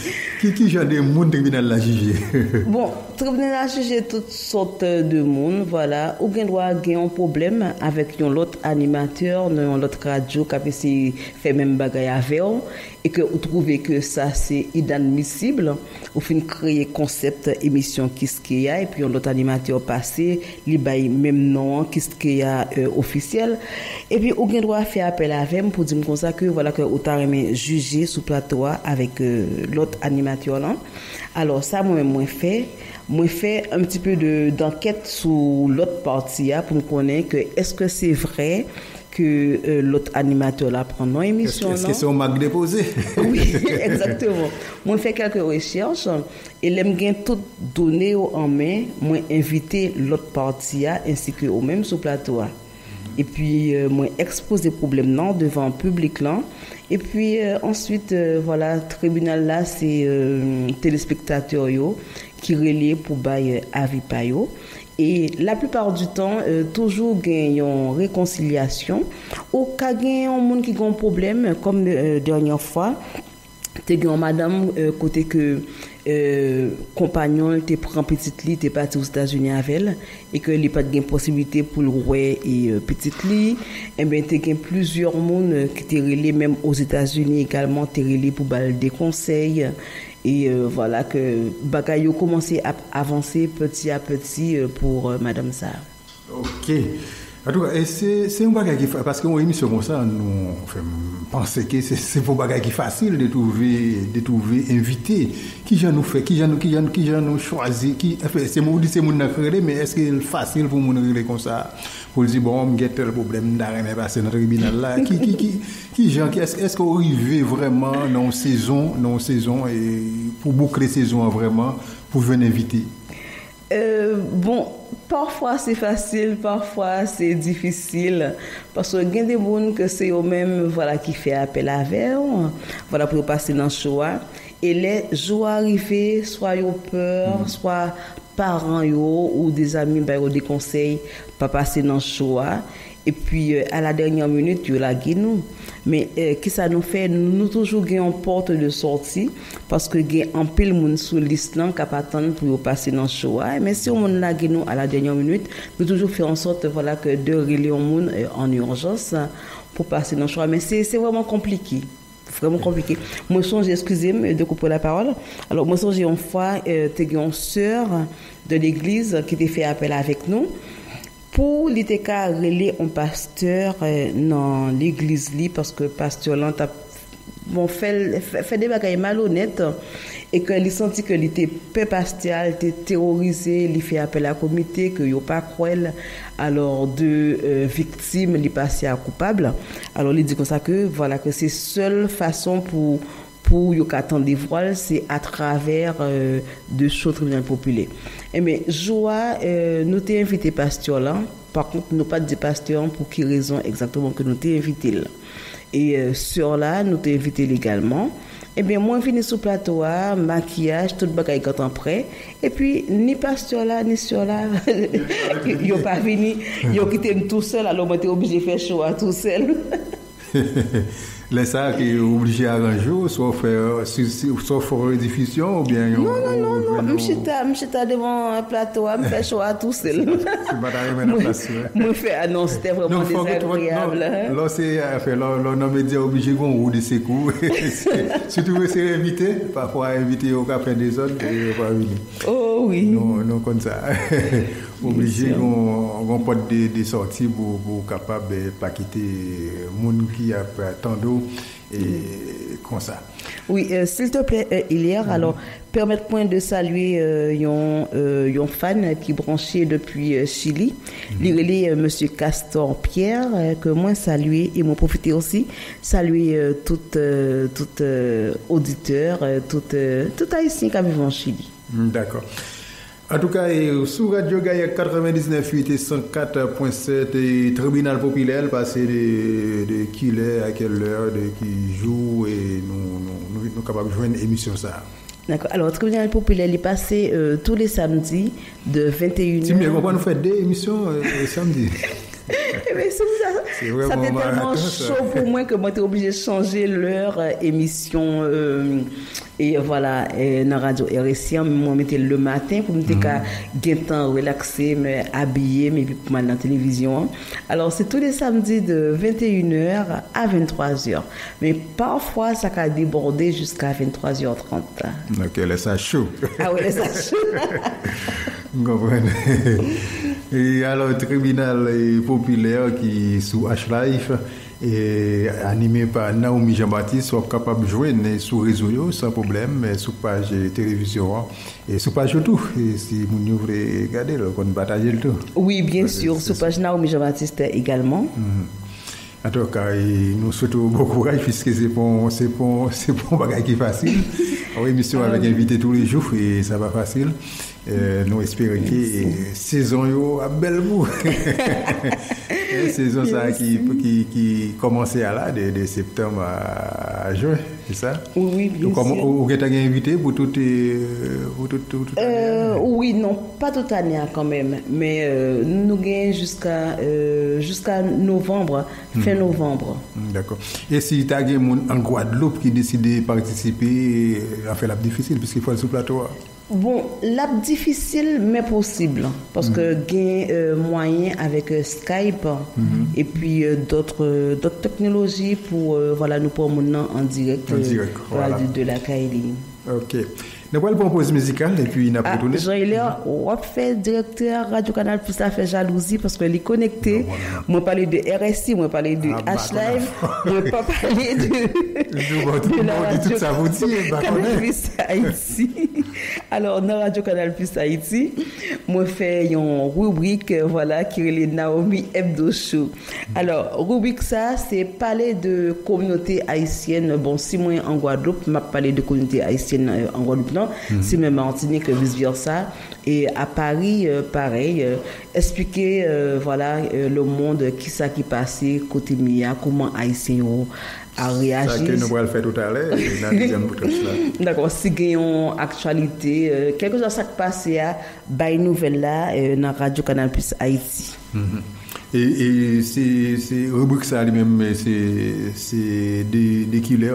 Speaker 2: Qui qui genre de monde tribunal là jugé?
Speaker 3: Bon, tribunal a jugé toutes sortes de monde, voilà. Ou bien doit avoir un problème avec un autre animateur, dans l'autre radio qui a faire même bagaille avec eux, et que vous trouvez que ça sa se inadmisible ou fin kreye konsept emisyon Kiske Ya epi yon lot animatyor pase li bayi mem nan Kiske Ya euh, ofisyel epi ou gen dwa fe apel avem pou di m konsa ke wala ke ou ta reme juje sou plato a avek euh, lot animatyor lan non? alo sa mwen mwen fe mwen fè un pti pè d'anket sou lot parti ya pou m konen ke eske se vre que euh, l'autre animateur là prend nos émissions.
Speaker 2: Est-ce que c'est un mag déposé?
Speaker 3: Oui, exactement. Moi, fait quelques recherches et l'aime bien tout donner en main, moi inviter l'autre partie ainsi que au même sur plateau. Et puis, euh, moi exposer problème non devant le public là. Et puis euh, ensuite, euh, voilà, tribunal là, c'est téléspectateurs yo, qui relaient pour bailler avis pa E la plupart du tan, euh, toujou gen yon rekonsilyasyon. Ou ka gen yon moun ki gen problem, kom euh, dernyan fwa, te gen yon madame euh, kote ke euh, kompanyon te pran petit li, te pati ou Stasyouni avel, e ke li pat gen posibilite pou l wè e euh, petit li, e eh ben te gen pluzyor moun euh, ki te rele menm ou Stasyouni ekalman, te rele pou bal de konsey, e, et euh, voilà que bagay yo commencé à avancer petit à petit euh, pour euh, madame ça.
Speaker 2: Ok. En tout cas, c'est c'est un bagage qui parce qu'une émission comme ça, nous enfin, penser que c'est c'est pour bagage qui facile de trouver de trouver invité. Qui j'en nous fait, qui j'en nous qui qui nous choisi, qui enfin, c'est c'est mon créé, mais est-ce que c'est facile pour régler comme ça? Pour dire bon, on a tel problème d'arrêt passer dans le tribunal là. Qui qui qui qui gens qui est-ce est-ce qu'on arrive vraiment dans saison, dans saison et pour boucler saison vraiment pour venir inviter.
Speaker 3: Euh, bon, parfois c'est facile, parfois c'est difficile. Parce que il y a des gens que c'est eux-mêmes voilà, qui fait appel à vers, voilà, pour passer dans le choix. Et les jours arrivés, soit ils ont peur, soit parents yo, ou des amis ben, ont des conseils, pas passer dans le choix. Et puis, euh, à la dernière minute, il la nous. Mais euh, qui ça nous fait? Nous toujours gagnons porte de sortie parce que gagne en pile monde sur là qui attendre pour passer dans le choix. Mais si on la nous à la dernière minute, nous toujours faire en sorte voilà que de monde euh, en urgence pour passer dans le choix. Mais c'est vraiment compliqué vraiment compliqué. Moi, excusez-moi de couper la parole. Alors, moi, songe une fois, euh, une sœur de l'église qui t'a fait appel avec nous pour l'ITK relayer un pasteur euh, dans l'église li parce que pasteur là bon fait fait, des bagages malhonnêtes et que il senti que était peu pasteur il était terrorisé il fait appel à comité que yo pas croire alors deux euh, victimes il passé à coupable. Alors il dit comme ça que voilà que c'est seule façon pour pour attendre des voiles c'est à travers euh, de choses tribunal populaire et mais joie euh, nous t'ai invité pasteur là. Par contre nous pas dit pasteur pour qui raison exactement que nous t'ai invité et euh, sur là nous t'ai invité également eh bien moi venu sur plateau là, maquillage tout bagay quand en prêt. Et puis ni pasteur là ni sur là yo pas venu. Yo quitté tout seul alors moi t'ai obligé de faire choix tout seul
Speaker 2: Lè sa ki oublijè a ranjou, so fò redifisyon ou bien yon...
Speaker 3: Non, non, non, non, mchita, mchita devan plato a, mfè chou a tout sel. Mwen fè anons, te vreman desagriable.
Speaker 2: Lò se, lò nan media oublijè kon ou de sekou. Soutou wè se evite, pa fwa evite yo ka fè de zon, yo pa vini.
Speaker 3: Oh, oui.
Speaker 2: Non, non kon sa. obligé qu'on on porte des, des sorties pour, pour capable de pas quitter le monde qui a tant d'eau et comme ça.
Speaker 3: Oui, euh, s'il te plaît, euh, Hilaire, alors permettez-moi de saluer euh, yon, euh, yon fan qui branché depuis euh, Chili. Il est Monsieur Castor Pierre, euh, que moi saluer et moi profiter aussi, saluer euh, tout, euh, tout euh, auditeur, euh, tout, euh, tout haïtien qui vivent en Chili.
Speaker 2: Mm, D'accord. En tout cas, sous Radio Gaïa 99.8 et 104.7 et tribunal populaire, passé de, de qui l'est, à quelle heure, de qui joue, et nous, nous, nous, nous capables de jouer une émission ça.
Speaker 3: D'accord. Alors, tribunal populaire, il est passé euh, tous les samedis de 21h.
Speaker 2: Si, mais va nous faire deux émissions euh, samedi.
Speaker 3: Eh ben, ça. Ça était tellement chaud pour moi que moi, j'étais obligée de changer leur euh, émission. euh, et voilà, et dans Radio RSI, moi, mettais le matin pour me dire gagner temps, relaxer, me habiller, mais puis pour mal dans la télévision. hein. Alors, c'est tous les samedis de 21h à 23h. Mais parfois, ça a débordé jusqu'à 23h30.
Speaker 2: Donc, laisse ça chaud.
Speaker 3: Ah ouais, ça
Speaker 2: Vous comprenez? Et alors, le tribunal populaire qui est sous H-Life et animé par Naomi Jean-Baptiste sont capables de jouer sur réseau sans problème, sur page télévision hein. et sur page tout. Et si vous voulez regarder, là, qu'on partage le tout.
Speaker 3: Oui, bien sûr. Sur page Naomi Jean-Baptiste également.
Speaker 2: En tout cas, nous souhaitons bon courage puisque c'est pas c'est pas c'est pas un bagage qui est facile. Oui, émission avec invité tous les jours et ça va facile. Euh, nous espérons que euh, saison yo a bout. Eh, saison ça qui qui qui commençait à là de, de septembre à, à juin, c'est ça?
Speaker 3: Oui, oui, bien
Speaker 2: Donc,
Speaker 3: sûr.
Speaker 2: vous êtes invité pour tout euh, pour
Speaker 3: Euh, oui, non, pas toute année hein, quand même, mais euh, nous gagnons jusqu'à jusqu'à novembre, fin novembre.
Speaker 2: Hmm, D'accord. Et si tu as en Guadeloupe qui décident de participer, en fait, la difficile, puisqu'il faut le plateau. Hein.
Speaker 3: Bon, l'app difficile mais possible parce que gain euh, moyen avec euh, Skype et puis euh, d'autres d'autres technologies pour voilà nous pour maintenant en direct,
Speaker 2: En direct, voilà.
Speaker 3: de, de la Kaili.
Speaker 2: Ok. Nous allons prendre une pause musicale et puis nous allons
Speaker 3: Ah. Jean-Hilaire, on fait directeur Radio Canal plus ça fait jalousie parce que est connecté. Moi parler de RSI, moi parler de
Speaker 2: Ah, bah,
Speaker 3: H-Live, moi pas parler de,
Speaker 2: Je vois tout le monde dit tout ça vous dit, bah,
Speaker 3: Canal plus Haïti. Alors dans Radio Canal plus Haïti, moi fait une rubrique euh, voilà qui est les Naomi Hebdo Show. Alors rubrique ça c'est parler de communauté haïtienne. Bon si moi en Guadeloupe, m'a parlé de communauté haïtienne euh, en Guadeloupe non, c'est même Martinique vice versa. Et à Paris euh, pareil, euh, expliquer euh, voilà le monde qui ça qui passait côté Mia, comment haïtien a
Speaker 2: Ça
Speaker 3: réagi.
Speaker 2: que nous allons faire tout à l'heure.
Speaker 3: D'accord, si gagnons actualité, euh, quelque chose ça qui passe à bay nouvelle là euh, dans Radio Canal Plus Haïti.
Speaker 2: Et, et c'est rubrique ça lui-même, mais c'est c'est des des killers,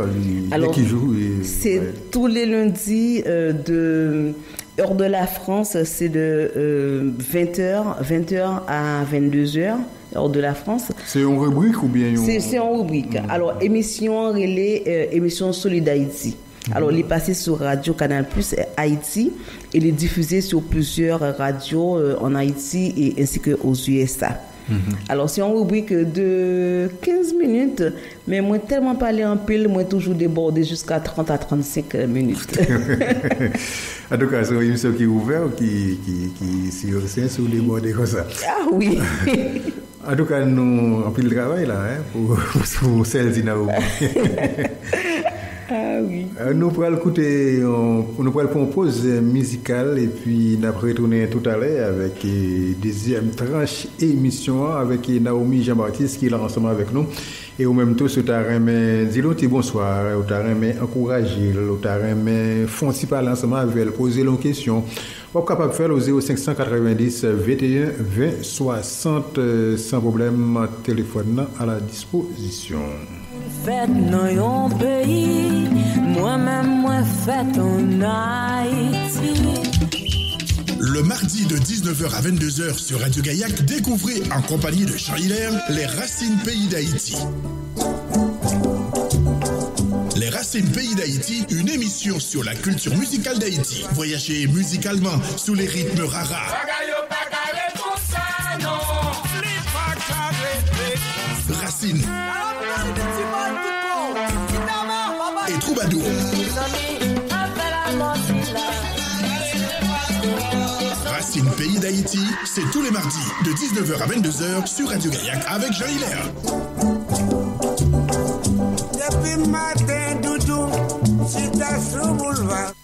Speaker 3: Alors,
Speaker 2: qui jouent. et-
Speaker 3: C'est
Speaker 2: ouais.
Speaker 3: tous les lundis euh, de heure de la France, c'est de euh, 20h, 20h à 22h, heure de la France.
Speaker 2: C'est une rubrique ou bien
Speaker 3: C'est en rubrique. Alors, émission relais, euh, émission Solid Haïti. Alors, il est passé sur Radio Canal Plus euh, Haïti. Il est diffusé sur plusieurs euh, radios euh, en Haïti et ainsi que USA. Alors, c'est une rubrique de 15 minutes, mais moi, tellement parlé en pile, moi, toujours débordé jusqu'à 30 à 35 minutes.
Speaker 2: en tout cas, c'est une émission qui est ouverte, qui, qui, qui sur, sur les bords comme ça.
Speaker 3: ah oui!
Speaker 2: En tout cas, nous, on pile le travail là, hein, pour, pour celles qui
Speaker 3: ah oui.
Speaker 2: Euh, Nous pourrons écouter, on, nous pourrons pause musicale et puis nous allons retourner tout à l'heure avec euh, deuxième tranche émission avec euh, Naomi Jean-Baptiste qui est là ensemble avec nous. Et au même temps, ce terrain, dis-le petit bonsoir, au terrain, encourager, au terrain, font parler ensemble avec elle, poser leurs questions. Vous êtes capable de faire au 0590 21 20 60 euh, sans problème, téléphone à la disposition.
Speaker 5: Pays, moi-même moi Haïti.
Speaker 6: Le mardi de 19h à 22h sur Radio Gaillac, découvrez en compagnie de Jean Hilaire les racines pays d'Haïti. Les Racines Pays d'Haïti, une émission sur la culture musicale d'Haïti. Voyagez musicalement sous les rythmes rara. Racines Racines Pays d'Haïti, c'est tous les mardis de 19h à 22h sur Radio Gaillac avec Jean Hilaire.
Speaker 7: Depuis matin, doudou, boulevard.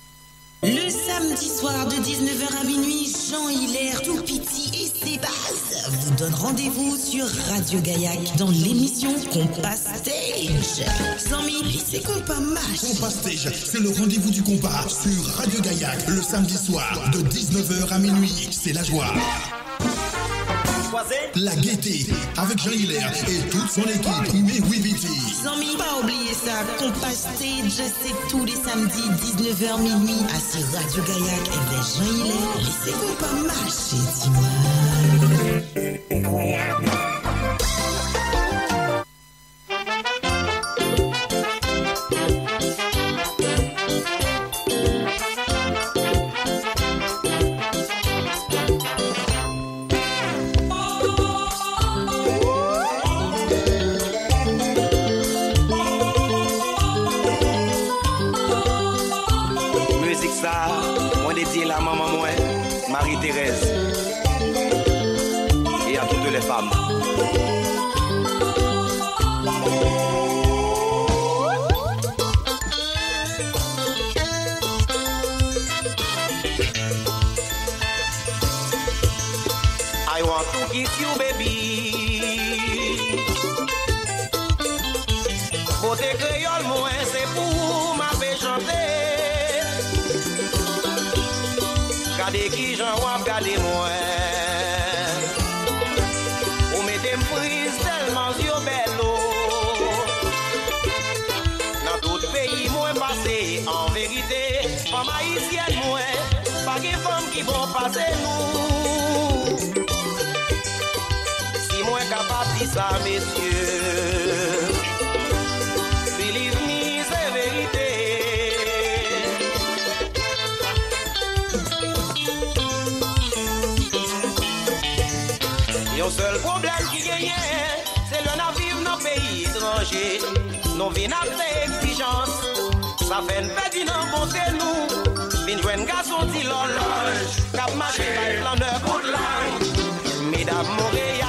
Speaker 8: Le samedi soir de 19h à minuit, Jean Hilaire, tout piti et ses bases vous donnent rendez-vous sur Radio Gaillac dans l'émission Compas Stage. Zami, laissez compas match.
Speaker 6: Compas Stage, c'est le rendez-vous du compas sur Radio Gaillac le samedi soir de 19h à minuit. C'est la joie. La gaieté avec Jean Hilaire et toute son équipe. Mais oui, vite.
Speaker 8: Zami, pas oublier ça. Compass Stage, c'est tous les samedis 19h minuit à sur Radio Gaillac. Et bien, Jean Hilaire, laissez-vous pas marcher, dis-moi.
Speaker 9: Müzik Marie-Thérèse. Qui vont passer nous. Si moi capable de ça, messieurs. Believe me, c'est vérité. Yon seul problème qui gagne, c'est le navire dans pays étranger. Nous venons avec exigence. Ça fait une fête d'une bonté nous. Fin jwen gason ti lolol Kap mache bay flan de kout lang Medam Montreal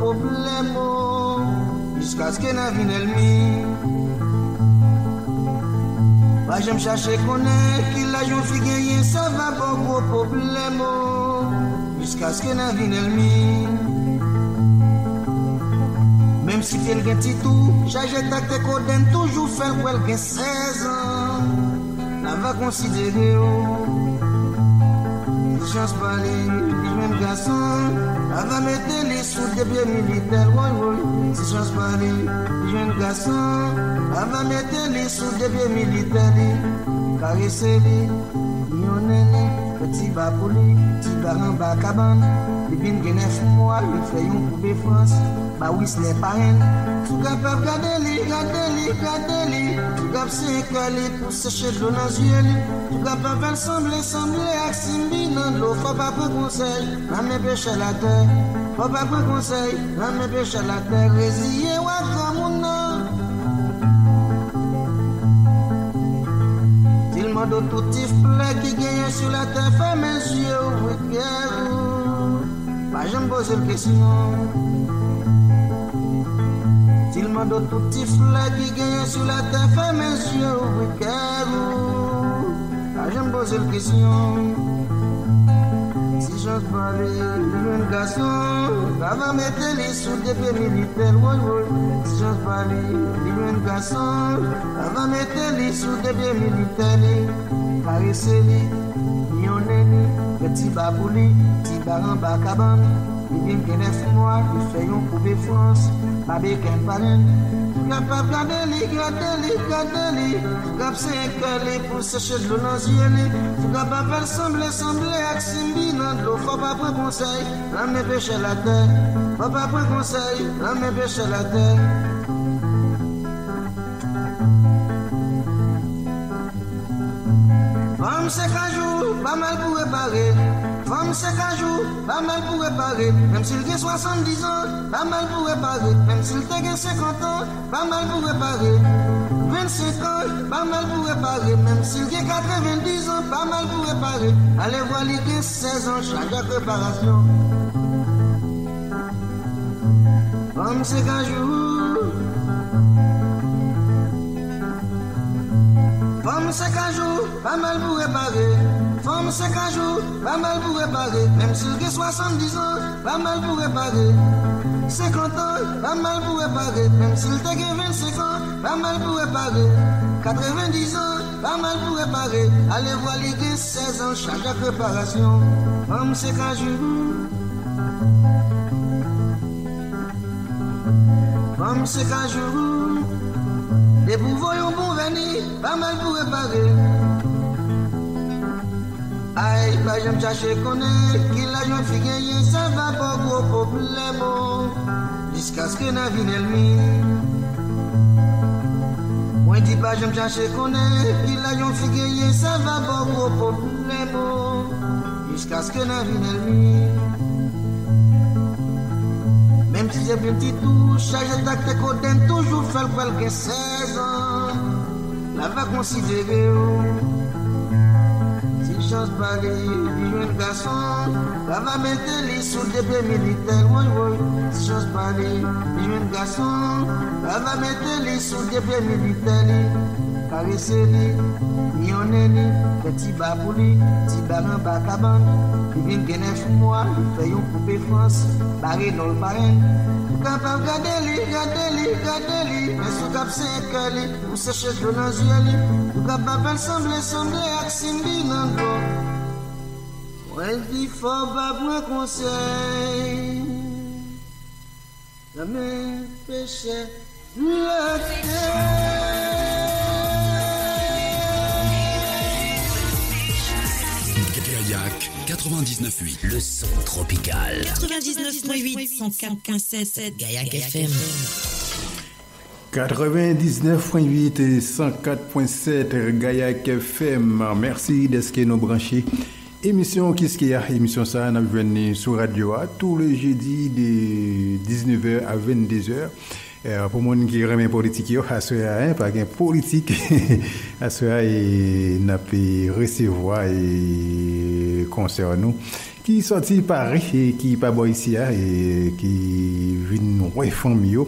Speaker 9: problemo oh,
Speaker 10: Jiska skè nan vin elmi Pa jèm chache konè Ki la joun fi genye Sa va bon gwo problemo Jiska skè nan vin elmi Mèm si fèl gen titou Jaje tak te koden Toujou fèl wèl gen 16 an La va konsidere yo oh. Jans pale Mèm gason Avant mettre les sous des pieds militaires. Si les jeunes garçons. Avant mettre les sous des pieds militaires, caresser les, lyonnais, petit bapouli, petit baran bacaban. Les bines neuf mois, le fait une poupée France. Bah oui, ce n'est pas rien. Tout capable garder les, garder les, garder les. Tout capable s'écaler pour sécher yeux. Tout capable sembler, sembler, aximbi nan lo Fò pa pran konsey, nan men peche la te Fò pa pran konsey, nan men peche la te Reziye wak ramoun nan. Til mando touti fle ki genye sou la te Fè men sye ou wik pier ou. Pa jen boze l kesyon Til mando touti fle ki genye sou la te Fè men sye ou wik pier ou. Pa jen boze l kesyon chok pale, mwen gason, Bavan mette li sou tepe militel, woy woy, Chok pale, mwen gason, Bavan mette li sou tepe militel, Parise li, nyone li, Peti babou li, ti baran bakaban, Li bin kene fumwa, li feyon pou be frans, Babe ken paren, Gap ap la deli, gade li, gade li Gap se ekali pou seche dlo nan zye li Fou gap ap el semble, semble ak simbi nan dlo Fou pa pre konsey, la me peche la te Fou pa pre konsey, la me peche la te Fou am se kajou, pa mal pou repare Femme c'est qu'un jour, pas mal pour réparer. Même s'il a 70 ans, pas mal pour réparer. Même s'il a 50 ans, pas mal pour réparer. 25 ans, pas mal pour réparer. Même s'il a 90 ans, pas mal pour réparer. Allez voir les 16 ans, chaque réparation. Femme c'est qu'un jour, Femme c'est qu'un jour, pas mal pour réparer. Femme c'est qu'un jour, pas mal pour réparer. Même s'il a 70 ans, pas mal pour réparer. 50 ans, pas mal pour réparer. Même s'il t'a 25 ans, pas mal pour réparer. 90 ans, pas mal pour réparer. Allez voir les 16 ans, chaque réparation. Comme c'est qu'un jour. Comme c'est qu'un jour. Les pour voyons pour venir, pas mal pour réparer. Aïe, pas j'aime chercher qu'on est, qu'il a jeune fille gagné, ça va pas gros problème. Oh. Jusqu'à ce que n'a vie l'ennemi. Moi dis pas j'aime chercher qu'on est, qu'il a jeune fille gagné, ça va pas gros problème. Oh. Jusqu'à ce que n'a vie l'ennemi. Même si j'ai une petite touche, j'ai tacté coden, toujours fait le que 16 ans. La va considérer. Si chance pareil, puis jeune garçon, la va mettre les sous des pieds militaires. Oui, oui. Si chance pareil, puis jeune garçon, la va mettre les sous Karise li, nyone li, fe ti babou li, ti baran bakaban. Li vin genen fou mwa, li fe yon koupe frans, bare nol baren Kapav gade li, gade li, gade li, men sou kap se eke li, ou se chek do nan zye li. Ou kap babel semble, semble ak simbi nan do Mwen di fò babou an konsey, jamen peche lèkè
Speaker 11: Gaillac 99.8. Le son tropical.
Speaker 8: 99.8, 104.7, Gaillac FM.
Speaker 2: 99.8 et 104.7 Gaillac FM. Merci d'être nous branchés. Émission Qu'est-ce qu'il y a Émission ça, on a venu sur Radio A tous les jeudis de 19h à 22h. Euh, pou moun ki remen politik yo, aswe a en, pa gen politik, aswe a e napi resevoa e konser nou. Qui sorti Paris et qui pas bon ici hein, et qui vient réformer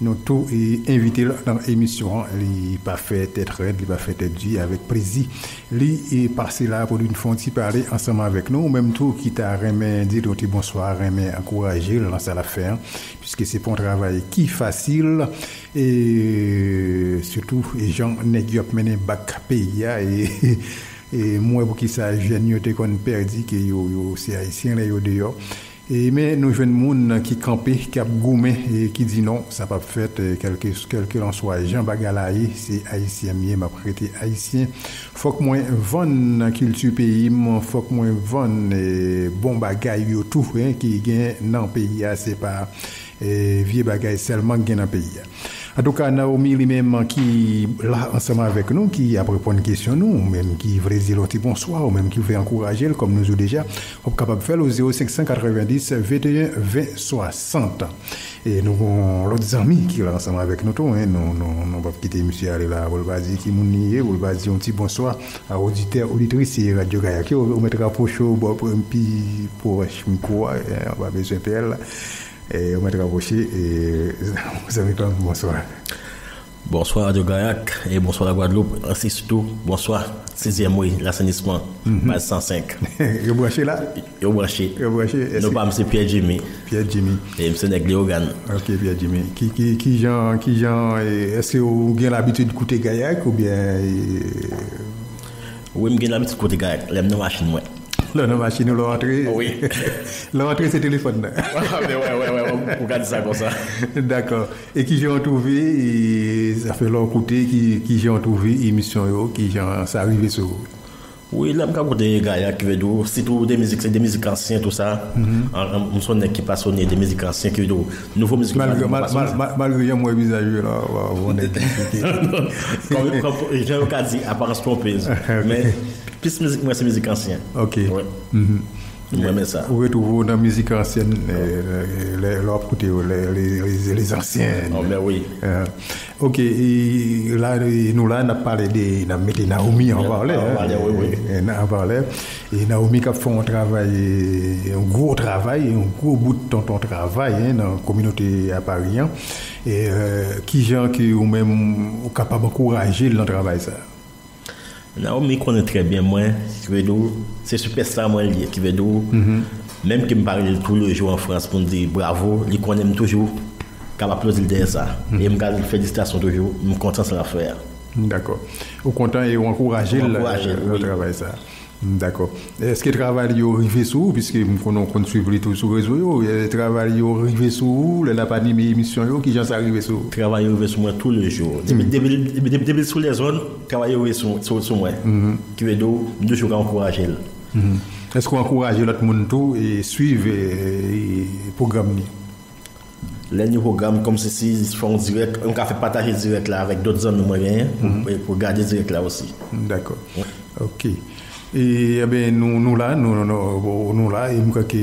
Speaker 2: nous tous et invité dans l'émission il pas fait être il pas fait être dit avec plaisir. Lui est passé là pour une fois parler ensemble avec nous. Même tout qui t'a remis dire bonsoir remis encourager lancer à la faire puisque c'est pour un travail qui facile. Et surtout les gens nèg mené bac pays et E mwen pou ki sa jen yo te kon perdi ki yo, yo se haisyen la yo deyo. E men nou jwen moun ki kampe, ki ap goumen, e ki di non, sa pa fet, kelke, kelke lan swa jan bagalaye, se haisyen miye, ma prete haisyen. Fok mwen von kiltu peyi, mwen fok mwen von e, bon bagay yo tou, hein, ki gen nan peyi a, se pa e, vie bagay selman gen nan peyi a. en tout cas, Naomi lui-même qui là ensemble avec nous, qui a répondu une question nous, même qui veut dire un petit bonsoir, ou même qui veut encourager, comme nous avons déjà, on est capable de faire au 0590 21 20 60. Et nous avons l'autre ami qui est là ensemble avec nous, hein, nous nous pas quitter monsieur aller on va dire qui nous nier, on va dire un petit bonsoir à auditeurs, auditrices et Radio Gaïa, qui on mettra pour chaud, pour un petit, pour on va besoin de Va rapprocher et vous avez quand bonsoir.
Speaker 12: Bonsoir Radio Gaillac et bonsoir la Guadeloupe, ainsi surtout bonsoir 6e oui, l'assainissement, base 105.
Speaker 2: Vous branchez là?
Speaker 12: Vous branchez.
Speaker 2: Vous branchez.
Speaker 12: Nous pas M. Pierre Jimmy.
Speaker 2: Pierre Jimmy.
Speaker 12: Et M. Negléogan.
Speaker 2: Ok, Pierre Jimmy. Qui, qui, qui genre, qui genre, est-ce que vous avez l'habitude d'écouter Gaillac ou bien.
Speaker 12: Oui, j'ai l'habitude d'écouter Gaillac, l'aime nos machines, moi.
Speaker 2: Là, la machine, l'entrée.
Speaker 12: Oui.
Speaker 2: l'entrée, c'est téléphone.
Speaker 12: ouais, ouais, ouais, on regarde ça comme ça.
Speaker 2: D'accord. Et qui j'ai trouvé, et ça fait long côté, qui, qui j'ai trouvé émission, qui j'ai, ça arrivé sur
Speaker 12: Oui, là, je écouter Gaïa qui veut dire, c'est tout des musiques, c'est des musiques anciennes, tout ça. On sonne qui passe des musiques anciennes, qui veut dire, nouveau musique.
Speaker 2: Malgré, malgré moi, visage, là, on est
Speaker 12: Comme, j'ai dit, apparence trompeuse. Mais, plus musique, moi, c'est musique ancienne.
Speaker 2: Ok.
Speaker 12: Ouais.
Speaker 2: Mm-hmm.
Speaker 12: Moi, mais ça.
Speaker 2: Vous retrouvez dans la musique ancienne, les, les, les, les anciennes?
Speaker 12: Oh, mais oui.
Speaker 2: Euh, ok, et là, nous là, on a parlé de, on a Naomi en parlait.
Speaker 12: Hein, oui, oui.
Speaker 2: En parlait. Et Naomi qui a fait un travail, un gros travail, un gros bout de ton, ton travail hein, dans la communauté à Paris. Hein, et euh, qui gens qui ou même capable d'encourager le travail ça?
Speaker 12: Naomi connaît très bien moi, qui veut dire, c'est superstar moi qui veut dire, Même qu'il me parle tous les jours en France pour me dire bravo, il connaît toujours, derrière ça.
Speaker 2: Mhm.
Speaker 12: Et me garde félicitations toujours, je suis content de la faire.
Speaker 2: D'accord. Au content et encourager le, travail ça. D'accord. Est-ce que le travail est arrivé sous, puisque nous connaissons suivre tout sur les réseaux, yo, et le travail est arrivé le n'a pas animé émission, yo, qui j'en sais arrivé sous
Speaker 12: Travailler avec sur moi tous les jours. Depuis, depuis sur les zones, travailler avec sur, sur, sur moi. Qui veut dire, toujours encourager.
Speaker 2: Mhm. Est-ce qu'on encourage l'autre monde tout et suivre le programme?
Speaker 12: Les nouveaux programmes comme ceci, ils font direct, on fait partager direct là avec d'autres amis moyens pour garder direct là aussi.
Speaker 2: D'accord. Ok. E eh ebe nou, nou la, nou, nou, nou la, e mwen ke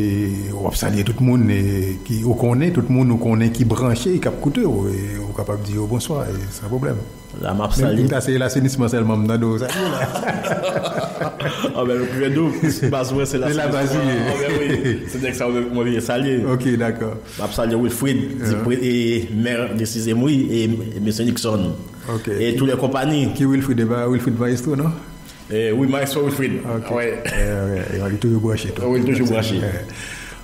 Speaker 2: wap salye tout moun e, ki ou konen, tout moun ou konen ki branche, e kap koute ou, e, ou kapap di yo bonsoir, e, sa problem.
Speaker 12: La map
Speaker 2: salye.
Speaker 12: Mwen
Speaker 2: ta se ah, la sinisman selman
Speaker 12: mnen do, sa yon la. A men, mwen do, baswen se la
Speaker 2: sinisman. Se la basile.
Speaker 12: Ah,
Speaker 2: A
Speaker 12: men, oui, se dek sa mwen vye salye.
Speaker 2: Ok, d'akor.
Speaker 12: Map salye Wilfried, e mer de Sizemwi, e M. Nixon.
Speaker 2: Ok.
Speaker 12: E tou le kompani.
Speaker 2: Ki Wilfried, eh e ba Wilfried Maestro, non?
Speaker 12: Eh, oui, my soul friend.
Speaker 2: Ok.
Speaker 12: Ouais.
Speaker 2: Eh, ouais. Il est toujours branché. Tout.
Speaker 12: Oui, toujours branché.
Speaker 2: Eh.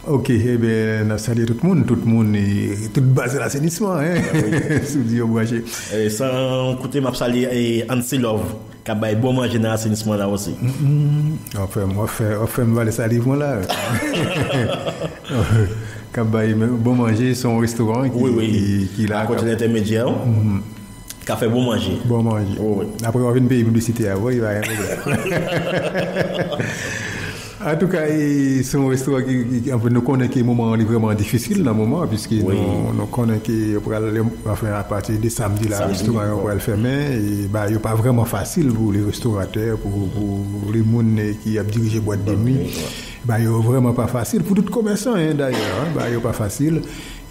Speaker 2: Ok, eh bien, on a salué tout le monde, tout le monde, est, toute base de l'assainissement, hein, ah sous Dieu branché.
Speaker 12: Eh, sans côté, m'a salué eh, Anselov, qui a bon manger dans l'assainissement là aussi.
Speaker 2: Mm -hmm. Enfin, on fait, on fait, on va les salivons là. Qui a bon manger son restaurant qui,
Speaker 12: oui, oui.
Speaker 2: qui, qui là.
Speaker 12: À côté l'intermédiaire. Mm -hmm. Café bon manger.
Speaker 2: Bon manger.
Speaker 12: Oh, oui.
Speaker 2: Après, on va venir payer publicité avant, il va rien En tout cas, c'est un restaurant qui, nous connaît que moment est vraiment difficile dans le moment, puisque oui. nous, nous connaissons qu'on enfin, à partir de samedi, là,
Speaker 12: samedi, le
Speaker 2: restaurant va le fermer. Et bah, il n'est pas vraiment facile pour les restaurateurs, pour, pour les gens qui ont dirigé boîte de nuit. Oui, Bah, yo vraiment pas facile. Pour tout commerçant, hein, d'ailleurs, hein, bah, yo pas facile.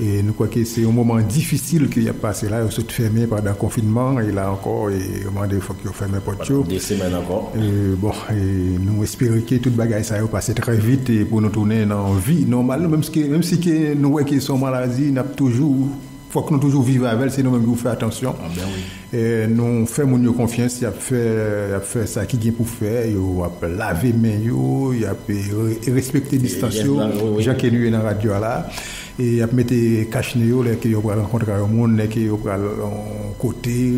Speaker 2: Et nous croyons que c'est un moment difficile qu'il y a passé là. Ils sont fermés pendant le confinement. Et là encore, et demandé qu'il faut qu'ils ferment pas de
Speaker 12: Des semaines encore.
Speaker 2: Et, bon, et nous espérons que toute bagaille ça va passer très vite et pour nous tourner dans la vie normale. Même si, même si nous voyons que son maladie n'a toujours faut que nous toujours vivons avec, c'est nous-mêmes qui vous fait attention. Ah ben oui. Et nous faisons mon confiance, il a fait, a fait ça qui vient pour faire, il a lavé mes mains, il a
Speaker 12: respecté les
Speaker 2: distances, Jacques est dans la radio là, et il a mis des caches là, qu'il a rencontré le monde, qu'il a côté,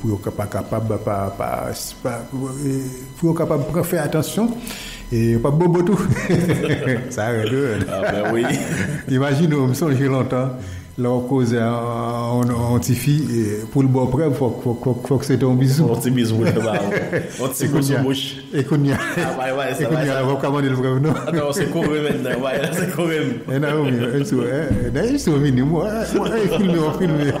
Speaker 2: pour qu'il pas capable, pas, pas, pour capable de faire attention. E pa bobo
Speaker 12: tou. Sa re
Speaker 2: de. Imagin nou, mson jè lontan. On cause en, fille et pour le bon preuve, faut, faut, faut, que c'est un bisou.
Speaker 12: Un petit bisou, là, bah, un petit bisou bouche.
Speaker 2: Y a.
Speaker 12: Ah, ouais, ouais, ça va, ça
Speaker 2: on va commander le preuve, non?
Speaker 12: Non, c'est couru maintenant, ouais, c'est couru.
Speaker 2: Et Naomi, elle se d'ailleurs, c'est minimum. Moi, moi, filmé, on filmé.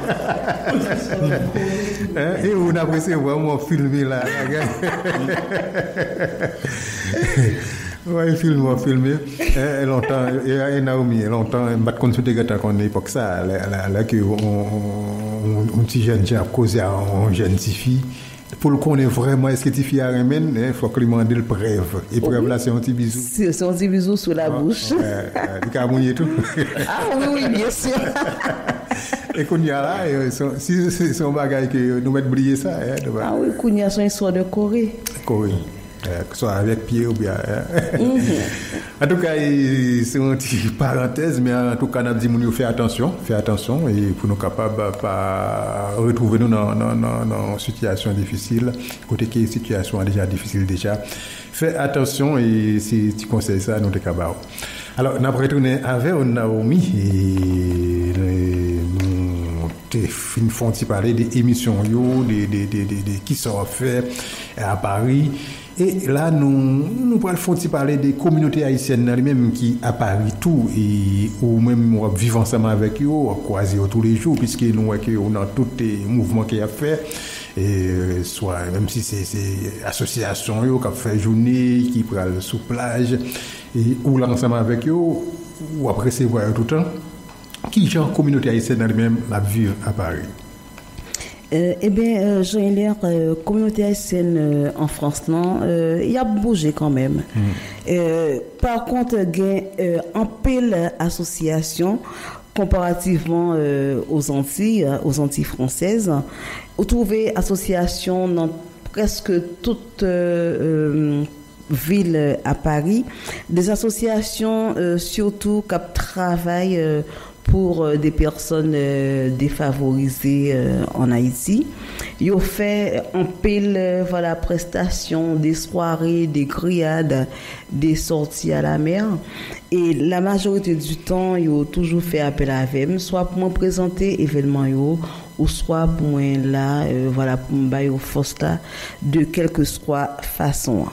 Speaker 2: Hein, Et on apprécie vraiment filmé là. Ouais, film, on filmé. Et longtemps, et Naomi, longtemps, je me consulté quand on est époque ça, là, là, là, que on, petit jeune, j'ai causé à un jeune fille. Pour le connaître vraiment, est-ce que tu fille à remène, il faut que lui demande le preuve. Et preuve là, c'est un petit bisou.
Speaker 3: C'est un petit bisou sur la bouche.
Speaker 2: Il a mouillé tout.
Speaker 3: Ah oui, oui, bien sûr.
Speaker 2: Et qu'on y a là, et c'est un bagage que nous mettons briller ça, de-
Speaker 3: Ah oui, Kounia, c'est une histoire de Corée.
Speaker 2: Corée. Euh, que ce soit avec pied ou bien. hein. En tout cas, c'est une petite parenthèse, mais en tout cas, nous faire attention, faire attention, et pour nous capables de pas retrouver nous dans, une situation difficile, côté qui est situation déjà difficile déjà. Fais attention et si tu conseilles ça, nous te capables. Alors, on a retourné avec Naomi et nous font parler des émissions des, des, des, des- qui sont faites à Paris. Et là, nous, nous parlons aussi parler des communautés haïtiennes elles-mêmes qui à Paris tout et ou même on vivre ensemble avec eux, on croise tous les jours puisque nous on dans tous les mouvements qu'il y a fait et soit même si c'est c'est association qui a fait journée qui prend sous plage et ou là ensemble avec eux ou après c'est voir tout le temps qui genre communauté haïtienne elle-même la vivre à Paris.
Speaker 3: Eh bien, euh, Jean-Hilaire, euh, communauté haïtienne euh, en France, non, il y a bougé quand même. Euh, par contre, il y a un pile association comparativement aux Antilles, aux Antilles françaises. Vous trouvez association dans presque toutes euh, ville à Paris, des associations euh, surtout qui travaillent euh, pour euh, des personnes euh, défavorisées euh, en Haïti. Ils ont fait en pile voilà, prestations, des soirées, des grillades, des sorties à la mer. Et la majorité du temps, ils ont toujours fait appel à VM, soit pour me présenter événements yo, ou soit pour moi là, euh, voilà, pour me bailler force là, de quelque soit façon.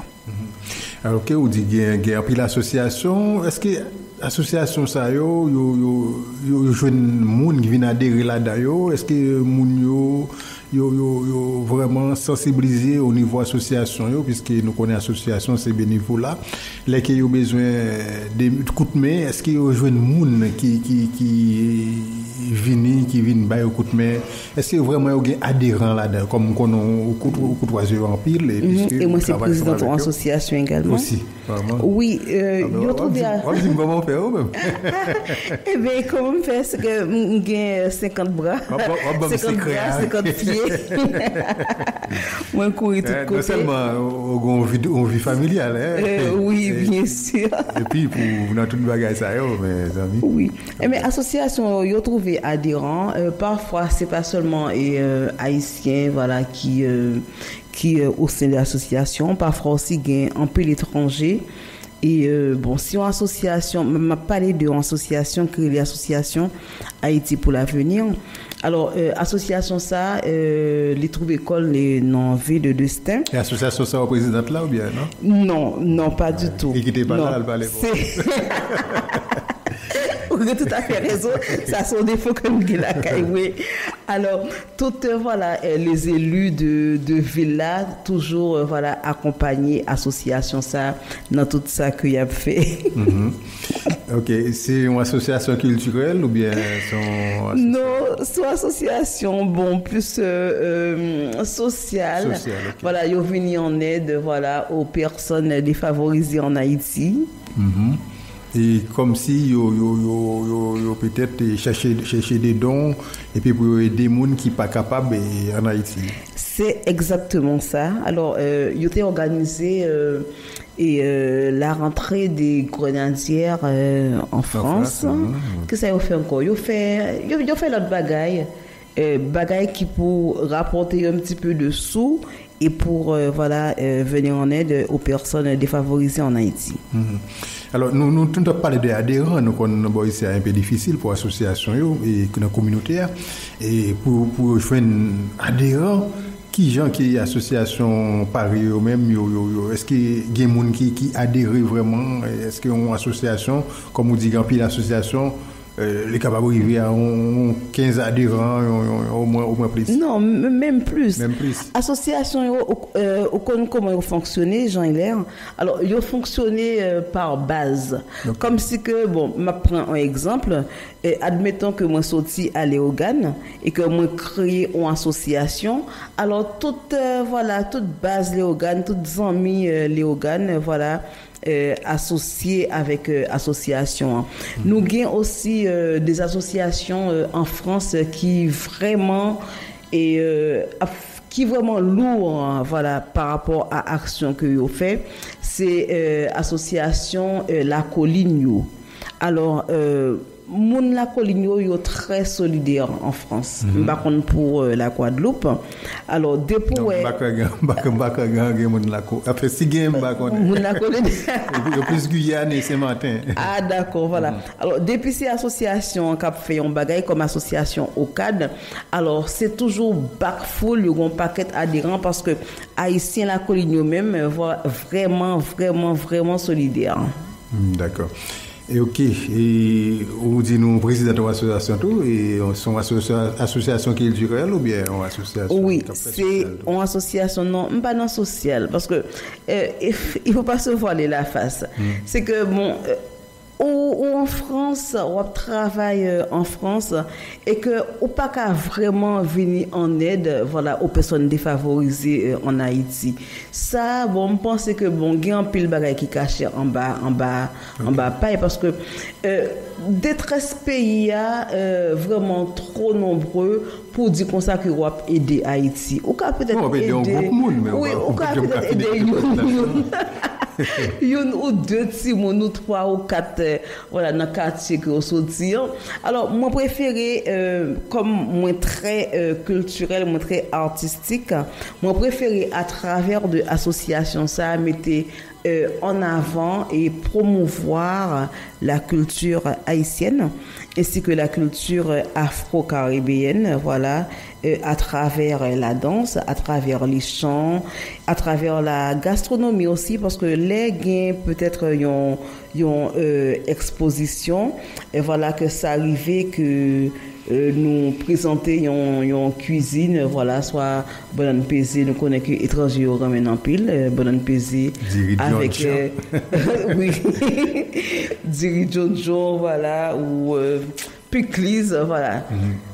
Speaker 2: Alors, que vous dites qu'il y a- qu'il y a pris l'association, est-ce que Asosyasyon sa yo, yo, yo, yo jwen moun ki vin adere la da yo, eske moun yo, yo, yo, yo vreman sensibilize o nivou asosyasyon yo, piske nou konen asosyasyon se be nivou la, leke yo bezwen de koutme, eske yo jwen moun ki, ki, ki viennent, qui viennent bailler au coup de main, est-ce que vraiment yo gen adhérents là-dedans, comme qu'on au coup, au coup de oiseau en pile, et,
Speaker 3: Mhm.
Speaker 2: puisque
Speaker 3: Et moi,
Speaker 2: vous
Speaker 3: c'est
Speaker 2: travaillez
Speaker 3: présidente
Speaker 2: avec
Speaker 3: en
Speaker 2: eux?
Speaker 3: association également.
Speaker 2: Aussi, vraiment.
Speaker 3: Oui, yo
Speaker 2: on dit comment faire ou même
Speaker 3: Eh bien, comment me faire, c'est que j'ai 50 bras,
Speaker 2: On va- on va me
Speaker 3: 50
Speaker 2: sécréer,
Speaker 3: bras,
Speaker 2: hein.
Speaker 3: 50 pieds. Moi, courir tout
Speaker 2: Eh, Non
Speaker 3: oui, bien sûr.
Speaker 2: Yo, amis.
Speaker 3: Oui. Eh, association, ils ont adhérents. Euh, parfois, c'est pas seulement et, euh, haïtiens, voilà, qui euh, qui euh, au sein de l'association. Parfois aussi, il y a un peu l'étranger. Et euh, bon, si on association, m'a parlé de association, créer l'association Haïti pour l'avenir. Alors, euh, association ça, euh, les trouver école, les non V de destin.
Speaker 2: Et l'association ça au président là ou bien, non?
Speaker 3: Non, non, pas du tout.
Speaker 2: Et qui pas là, elle.
Speaker 3: C'est- Vous avez tout à fait raison. Ça, un défaut caille, oui. Alors, toutes, voilà, euh, les élus de, de Villa, toujours, euh, voilà, accompagner association ça, dans tout ça qu'il y a fait.
Speaker 2: Mhm. Ok, c'est une association culturelle ou bien son
Speaker 3: Non, soit association, bon, plus euh, euh, sociale. Voilà, ils ont venu en aide, voilà, aux personnes défavorisées en Haïti.
Speaker 2: Mhm. Et comme si yo, yo, yo, yo, peut-être chercher, chercher des dons et puis pour aider les gens qui ne sont pas capables et en Haïti.
Speaker 3: C'est exactement ça. Alors, euh, il était organisé euh, et euh, la rentrée des grenadières euh, en France.
Speaker 2: France, mhm.
Speaker 3: Que ça a fait encore? Il fait, il a fait l'autre bagaille. Bagaille qui pour rapporter un petit peu de sous et pour voilà venir en aide aux personnes défavorisées en Haïti.
Speaker 2: Mhm. Alors, nou nou tout ap pale de aderan, nou kon nou bo yise a yon pe difisil pou asosyasyon yo, e konan kominote a, e pou jwen aderan, ki jan ki asosyasyon pari yo menm yo yo yo, eske gen moun ki adere vreman, eske yon asosyasyon, kom ou digan pi l'asosyasyon, euh, les capables d'arriver à un- 15 adhérents, au moins, au moins plus
Speaker 3: Non, même plus.
Speaker 2: Même plus.
Speaker 3: Association, au- euh, comment ils fonctionné, Jean Hilaire? Alors, ils ont fonctionné euh, par base. Comme si que, bon, je prends un exemple. Et admettons que moi sorti à Léogane et que moi créé une association. Alors, toute, euh, voilà, toute base Léogane, toutes amis euh, Léogane, voilà, euh, associés avec euh, association. hein. Nous avons aussi euh, des associations euh, en France qui vraiment et qui vraiment lourd hein, voilà par rapport à action que vous fait c'est association euh, la colline alors Moun la yo, très solidaire en France.
Speaker 2: Mhm.
Speaker 3: Par contre pour euh, la Guadeloupe. Alors depuis ouais.
Speaker 2: Après, si gen baka
Speaker 3: Moun la colline.
Speaker 2: Il y a plus Guyane et Saint-Martin.
Speaker 3: Ah d'accord, voilà. Alors depuis ces associations qui fait un bagage comme association OCAD, alors c'est toujours back full, un paquet adhérents parce que Haïtien la colline voient vraiment, vraiment, vraiment solidaire.
Speaker 2: Hmm, D'accord. Et ok, et on dit nous président de l'association tout, et son associa- association culturelle ou bien une association
Speaker 3: Oui,
Speaker 2: qui
Speaker 3: c'est une association non, pas non sociale parce que euh, il faut pas se voiler la face. C'est que bon euh, ou, ou en France, on travaille euh, en France et que ou pas qu'à vraiment venir en aide voilà aux personnes défavorisées euh, en Haïti. Ça bon, je pense que bon, il y a un pile bagaille qui caché en bas en bas en bas paille parce que euh, détresse pays a euh, vraiment trop nombreux pour dire qu'on ça que on va aider Haïti. Ou peut-être
Speaker 2: aider
Speaker 3: oui, ou peut-être aider Une ou deux petits mots, nous trois ou quatre, euh, voilà, dans le quartier que on sortit. hein. Alors, moi préféré, euh, comme moi très euh, très artistique, moi préféré à travers de euh, en avant et promouvoir la culture haïtienne ainsi que la culture afro-caribéenne, voilà, euh, à travers la danse, à travers les chants, à travers la gastronomie aussi, parce que les gains peut-être ont une euh, exposition, et voilà que ça arrivait que euh, nous présenter une cuisine, voilà, soit bonne pesée, nous connaissons que étrangers au ramène en pile, euh, bonne pesée avec, euh, oui, dirigeant voilà, ou euh, Piclis, voilà.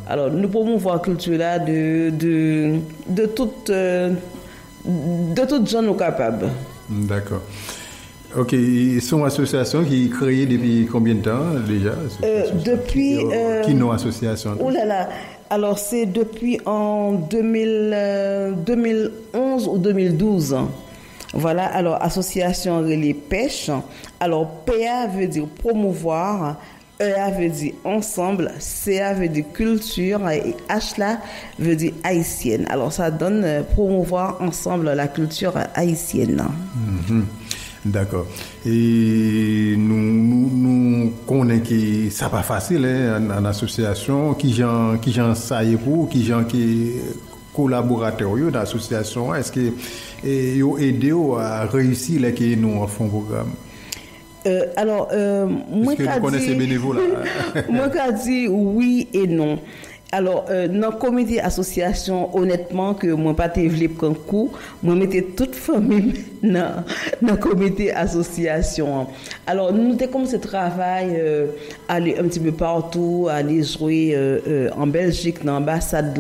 Speaker 3: Alors, nous promouvons la culture là de, de, de toutes, euh, de gens nous capables.
Speaker 2: D'accord. Ok, ils sont association qui est créée depuis combien de temps déjà?
Speaker 3: Euh, depuis. euh,
Speaker 2: Qui non association?
Speaker 3: Oh là là. Alors, c'est depuis en 2000, euh, 2011 ou 2012. Voilà, alors, association relais pêche. Alors, PA veut dire promouvoir, EA veut dire ensemble, CA veut dire culture et H là veut dire haïtienne. Alors, ça donne euh, promouvoir ensemble la culture haïtienne.
Speaker 2: Mhm. D'accord. Et nous, nous, nous connaissons que ça pas facile hein, en, en association, qui gens qui gens ça y est pour, qui gens qui collaborateurs dans l'association, est-ce que et, yo aidé à réussir là que nous en font programme?
Speaker 3: Euh, alors, euh, moi,
Speaker 2: vous connaissez
Speaker 3: dit-
Speaker 2: bénévoles,
Speaker 3: moi, qu'a dit oui et non. Alors, euh, dans le comité association, honnêtement, que moi, pas voulu prendre coup, moi, mettais toute famille dans dans le comité association. Alors, nous avons commencé ce travail, euh, aller un petit peu partout, aller jouer euh, euh, en Belgique, dans l'ambassade,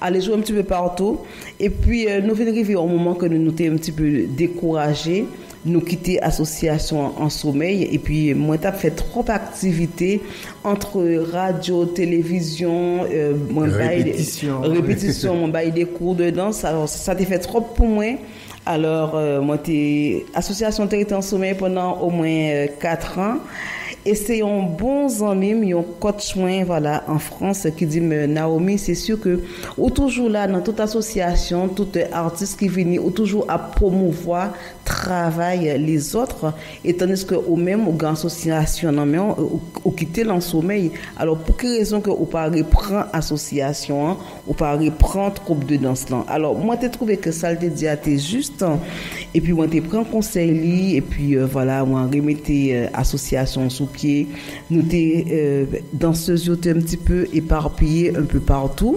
Speaker 3: aller jouer un petit peu partout. Et puis, euh, nous venons arriver au moment que nous nous étions un petit peu découragés nous quitter association en sommeil. Et puis moi t'as fait trop d'activités entre radio télévision euh, moi,
Speaker 2: Répétition.
Speaker 3: répétition mon bail des cours de danse. Alors ça t'a fait trop pour moi. Alors euh, moi t'es association en sommeil pendant au moins euh, quatre ans et c'est un bon ami, un coach voilà, en France qui dit, mais Naomi, c'est sûr que, ou toujours là, dans toute association, tout artiste qui vient, ou toujours à promouvoir, travail les autres, et tandis que, ou même, ou association, non, mais, ou, quitter l'en sommeil. Alors, pour quelle raison que, ou pas reprend association, hein, ou pas reprend troupe de danse là. Alors, moi, t'ai trouvé que ça, le dit à t'es juste, hein. Et puis, t'ai pris un conseil, et puis, euh, voilà, moi, remettais euh, association sous pied. Nous t'es euh, danseuses un petit peu éparpillées un peu partout.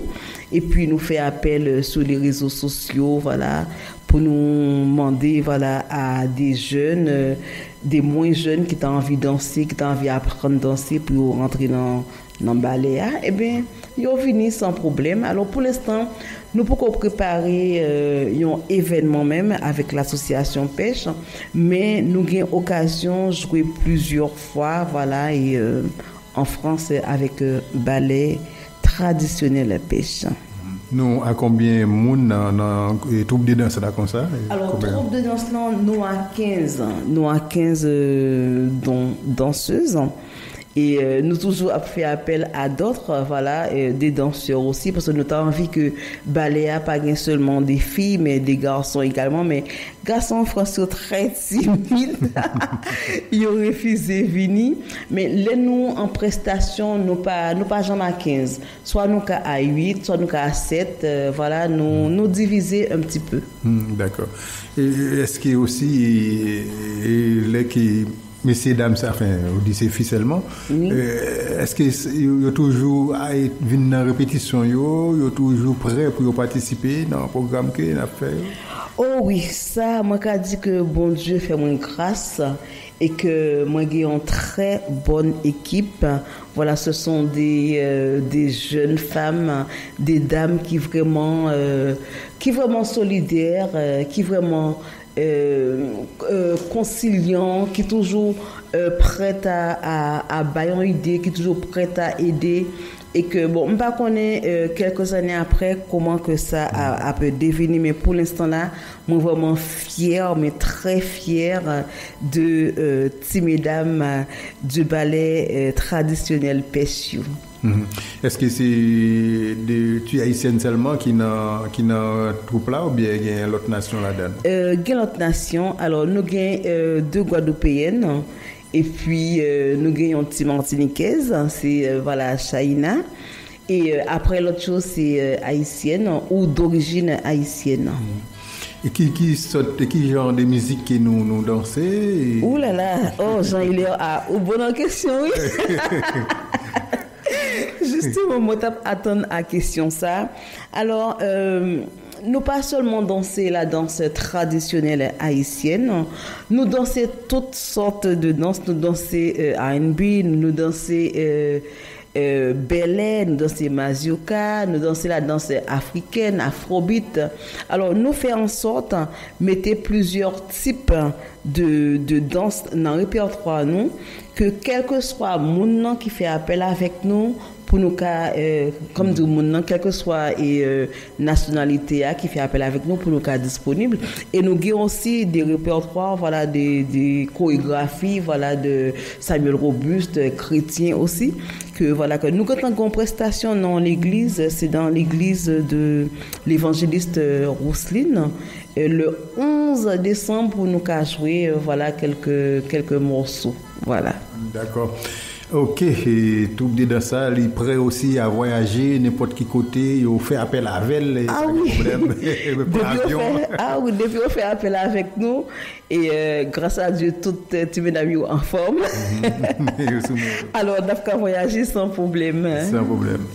Speaker 3: Et puis nous fait appel euh, sur les réseaux sociaux, voilà, pour nous demander, voilà, à des jeunes, des moins jeunes qui ont envie de danser, qui ont envie d'apprendre à danser pour rentrer dans dans le ballet, hein. eh bien, ils ont fini sans problème. Alors pour l'instant, nous pouvons préparer euh, un événement même avec l'association pêche, mais nous avons occasion de jouer plusieurs fois, voilà, et euh, en France avec euh, ballet traditionnel pêche.
Speaker 2: Nous, à combien de monde dans dans et troupe de danse là comme ça?
Speaker 3: Alors, de danse, là, nous à 15, nous à 15 euh, don- danseuses. Et euh, nous toujours fait appel à d'autres, voilà, euh, des danseurs aussi, parce que nous avons envie que Baléa pas seulement des filles, mais des garçons également. Mais garçons sont très timides. Ils ont refusé venir. Mais les nous en prestation, nous pas, nous pas jamais à 15. Soit nous à 8, soit nous à 7. euh, voilà, nous, nous diviser un petit peu.
Speaker 2: Hmm, D'accord. Est-ce qu'il y a aussi et- et les qui messieurs dames ça enfin on dit c'est seulement euh, est-ce que y a toujours à venir dans répétition y a toujours prêt pour participer dans le programme que a fait?
Speaker 3: Oh oui, ça, moi qui dit que bon Dieu fait moi grâce et que moi j'ai une très bonne équipe. Voilà, ce sont des, euh, des jeunes femmes, des dames qui vraiment, euh, qui vraiment solidaires, euh, qui vraiment euh, euh, conciliant, qui toujours euh, prête à, à, à bailler une idée, qui toujours prête à aider. et que bon, on pas connaît euh, quelques années après comment que ça a, a pu devenir, mais pour l'instant là, moi vraiment fière, mais très fière de euh, euh, du ballet traditionnel Pessiou.
Speaker 2: Mhm. Est-ce que c'est de tu haïtienne seulement qui n'a qui troupe là ou bien il y a l'autre nation là-dedans?
Speaker 3: Euh, gen l'autre nation, alors nous avons euh, deux Guadeloupéennes et puis euh, nous avons une petite Martiniquaise, c'est euh, voilà Chaïna. Et après l'autre chose c'est haïtienne ou d'origine haïtienne.
Speaker 2: Et qui qui saute qui genre de musique que nous nous danser et-
Speaker 3: Ouh là là, oh Jean-Hilaire, ah, bonne question, oui. Justement, moi, attendre à question ça. Alors, euh, nous pas seulement danser la danse traditionnelle haïtienne, nous danser toutes sortes de danses. Nous danser euh, R&B, nous danser euh, euh, nous danser mazioka, nous danser la danse africaine, afrobeat. Alors, nous faire en sorte, mettez plusieurs types de, de danse dans le répertoire, nous, que quel que soit mon qui fait appel avec nous, pour nous, euh, comme dit mon quelle que soit et, euh, nationalité ah, qui fait appel avec nous, pour nous cas disponible. Et nous avons aussi des répertoires, voilà, des, des chorégraphies, voilà, de Samuel Robuste, chrétien aussi, que voilà, que nous, quand on prestation dans l'église, c'est dans l'église de l'évangéliste euh, Rousseline, le 11 décembre, pour nous cas jouer, euh, voilà, quelques, quelques morceaux. Voilà.
Speaker 2: D'accord. Ok, et tout dit dans ça, il est prêt aussi à voyager n'importe qui côté, il fait appel à elle,
Speaker 3: Ah oui. ah oui, depuis on fait appel avec nous et euh, grâce à Dieu, toutes euh, sont en forme. Alors, on a voyager sans problème. hein.
Speaker 2: Sans problème.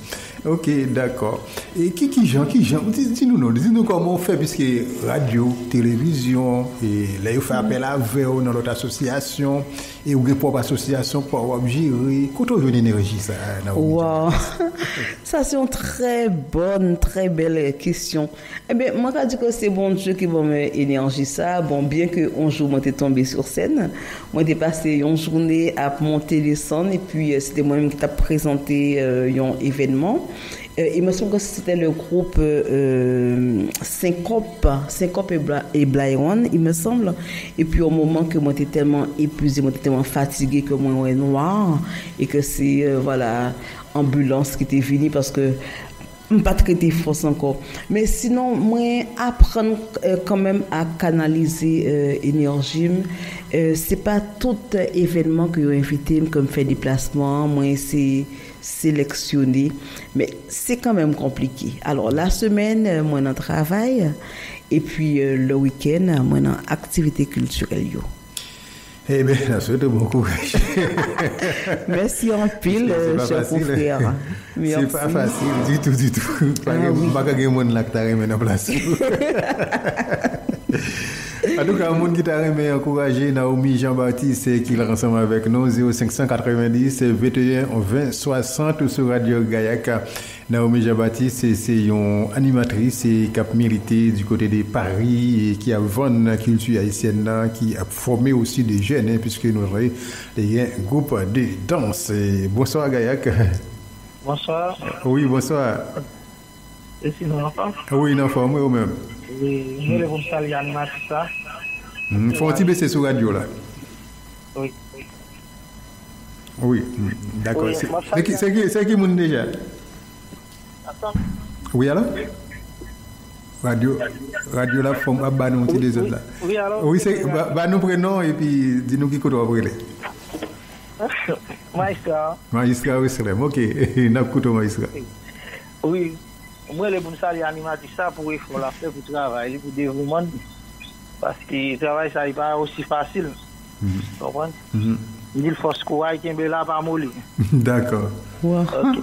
Speaker 2: Ok, d'accord. Et qui qui Jean, qui Jean, dis- dis-nous dis-nous comment on fait, puisque radio, télévision, et là, il fait appel à vous dans l'autre association, et avez propre association pour vous gérer. Quand on énergie, ça,
Speaker 3: Wow. Ça, c'est une très bonne, très belle question. Eh bien, moi, je dis que c'est bon Dieu qui va me énergie ça. Bon, bien que un jour, moi, tombé sur scène. Moi, j'ai passé une journée à monter les scènes et puis euh, c'était moi-même qui t'a présenté euh, un événement. Euh, il me semble que c'était le groupe euh, Syncope, Syncope et, Bla, et Blyron, il me semble. Et puis au moment que moi j'étais tellement épuisé, moi j'étais tellement fatigué que moi ouais noir et que c'est euh, voilà ambulance qui était venue parce que pas traité force encore. Mais sinon, moi, apprendre euh, quand même à canaliser euh, énergie, euh, c'est pas tout euh, événement que j'ai invité comme faire des placements. Moi, c'est sélectionné. Mais c'est quand même compliqué. Alors, la semaine, euh, moi, dans travail. Et puis, euh, le week-end, moi, dans activité culturelle. yo.
Speaker 2: Eh bien, je souhaite bon courage.
Speaker 3: Merci en pile, euh,
Speaker 2: pas
Speaker 3: cher confrère.
Speaker 2: C'est pas facile du tout, du tout. Pas
Speaker 3: Ah oui.
Speaker 2: pas y ait monde là qui t'a remis en place. En tout cas, le monde qui t'a remis encouragé, Naomi Jean-Baptiste, qui est ensemble avec nous, 0590 21 20 60 sur Radio Gaillac. Naomi Jean-Baptiste, c'est- une animatrice et qui a milité du côté de Paris et qui a vendu la culture haïtienne, qui a formé aussi des jeunes, hein, puisque nous avons un groupe de danse. Bonsoir Gaillac.
Speaker 4: Bonsoir.
Speaker 2: Oui, bonsoir.
Speaker 4: Et sinon,
Speaker 2: Oui, non, moi même.
Speaker 4: Oui, je voulais vous saluer Anne Matissa.
Speaker 2: Il mm, faut aussi baisser sur radio là.
Speaker 4: Oui.
Speaker 2: Oui, mm, d'accord. C'est qui moun déjà Oui, alors Radio, radio la forme à Banou, oui, des autres là.
Speaker 4: Oui, alors
Speaker 2: Oui, c'est Banou prénom et puis dis-nous qui côté après.
Speaker 4: Maïska.
Speaker 2: Maïska, oui, c'est vrai. Ok, n'a pas Maïska.
Speaker 4: Oui. Moi, les bons saluer animatrice ça pour effort la faire pour travail, pour développement. Parce que le travail, ça n'est pas aussi facile. Vous comprenez
Speaker 2: Mhm.
Speaker 4: Il faut se courir, qui est là, pas molli.
Speaker 2: D'accord.
Speaker 3: Wow.
Speaker 4: Ok.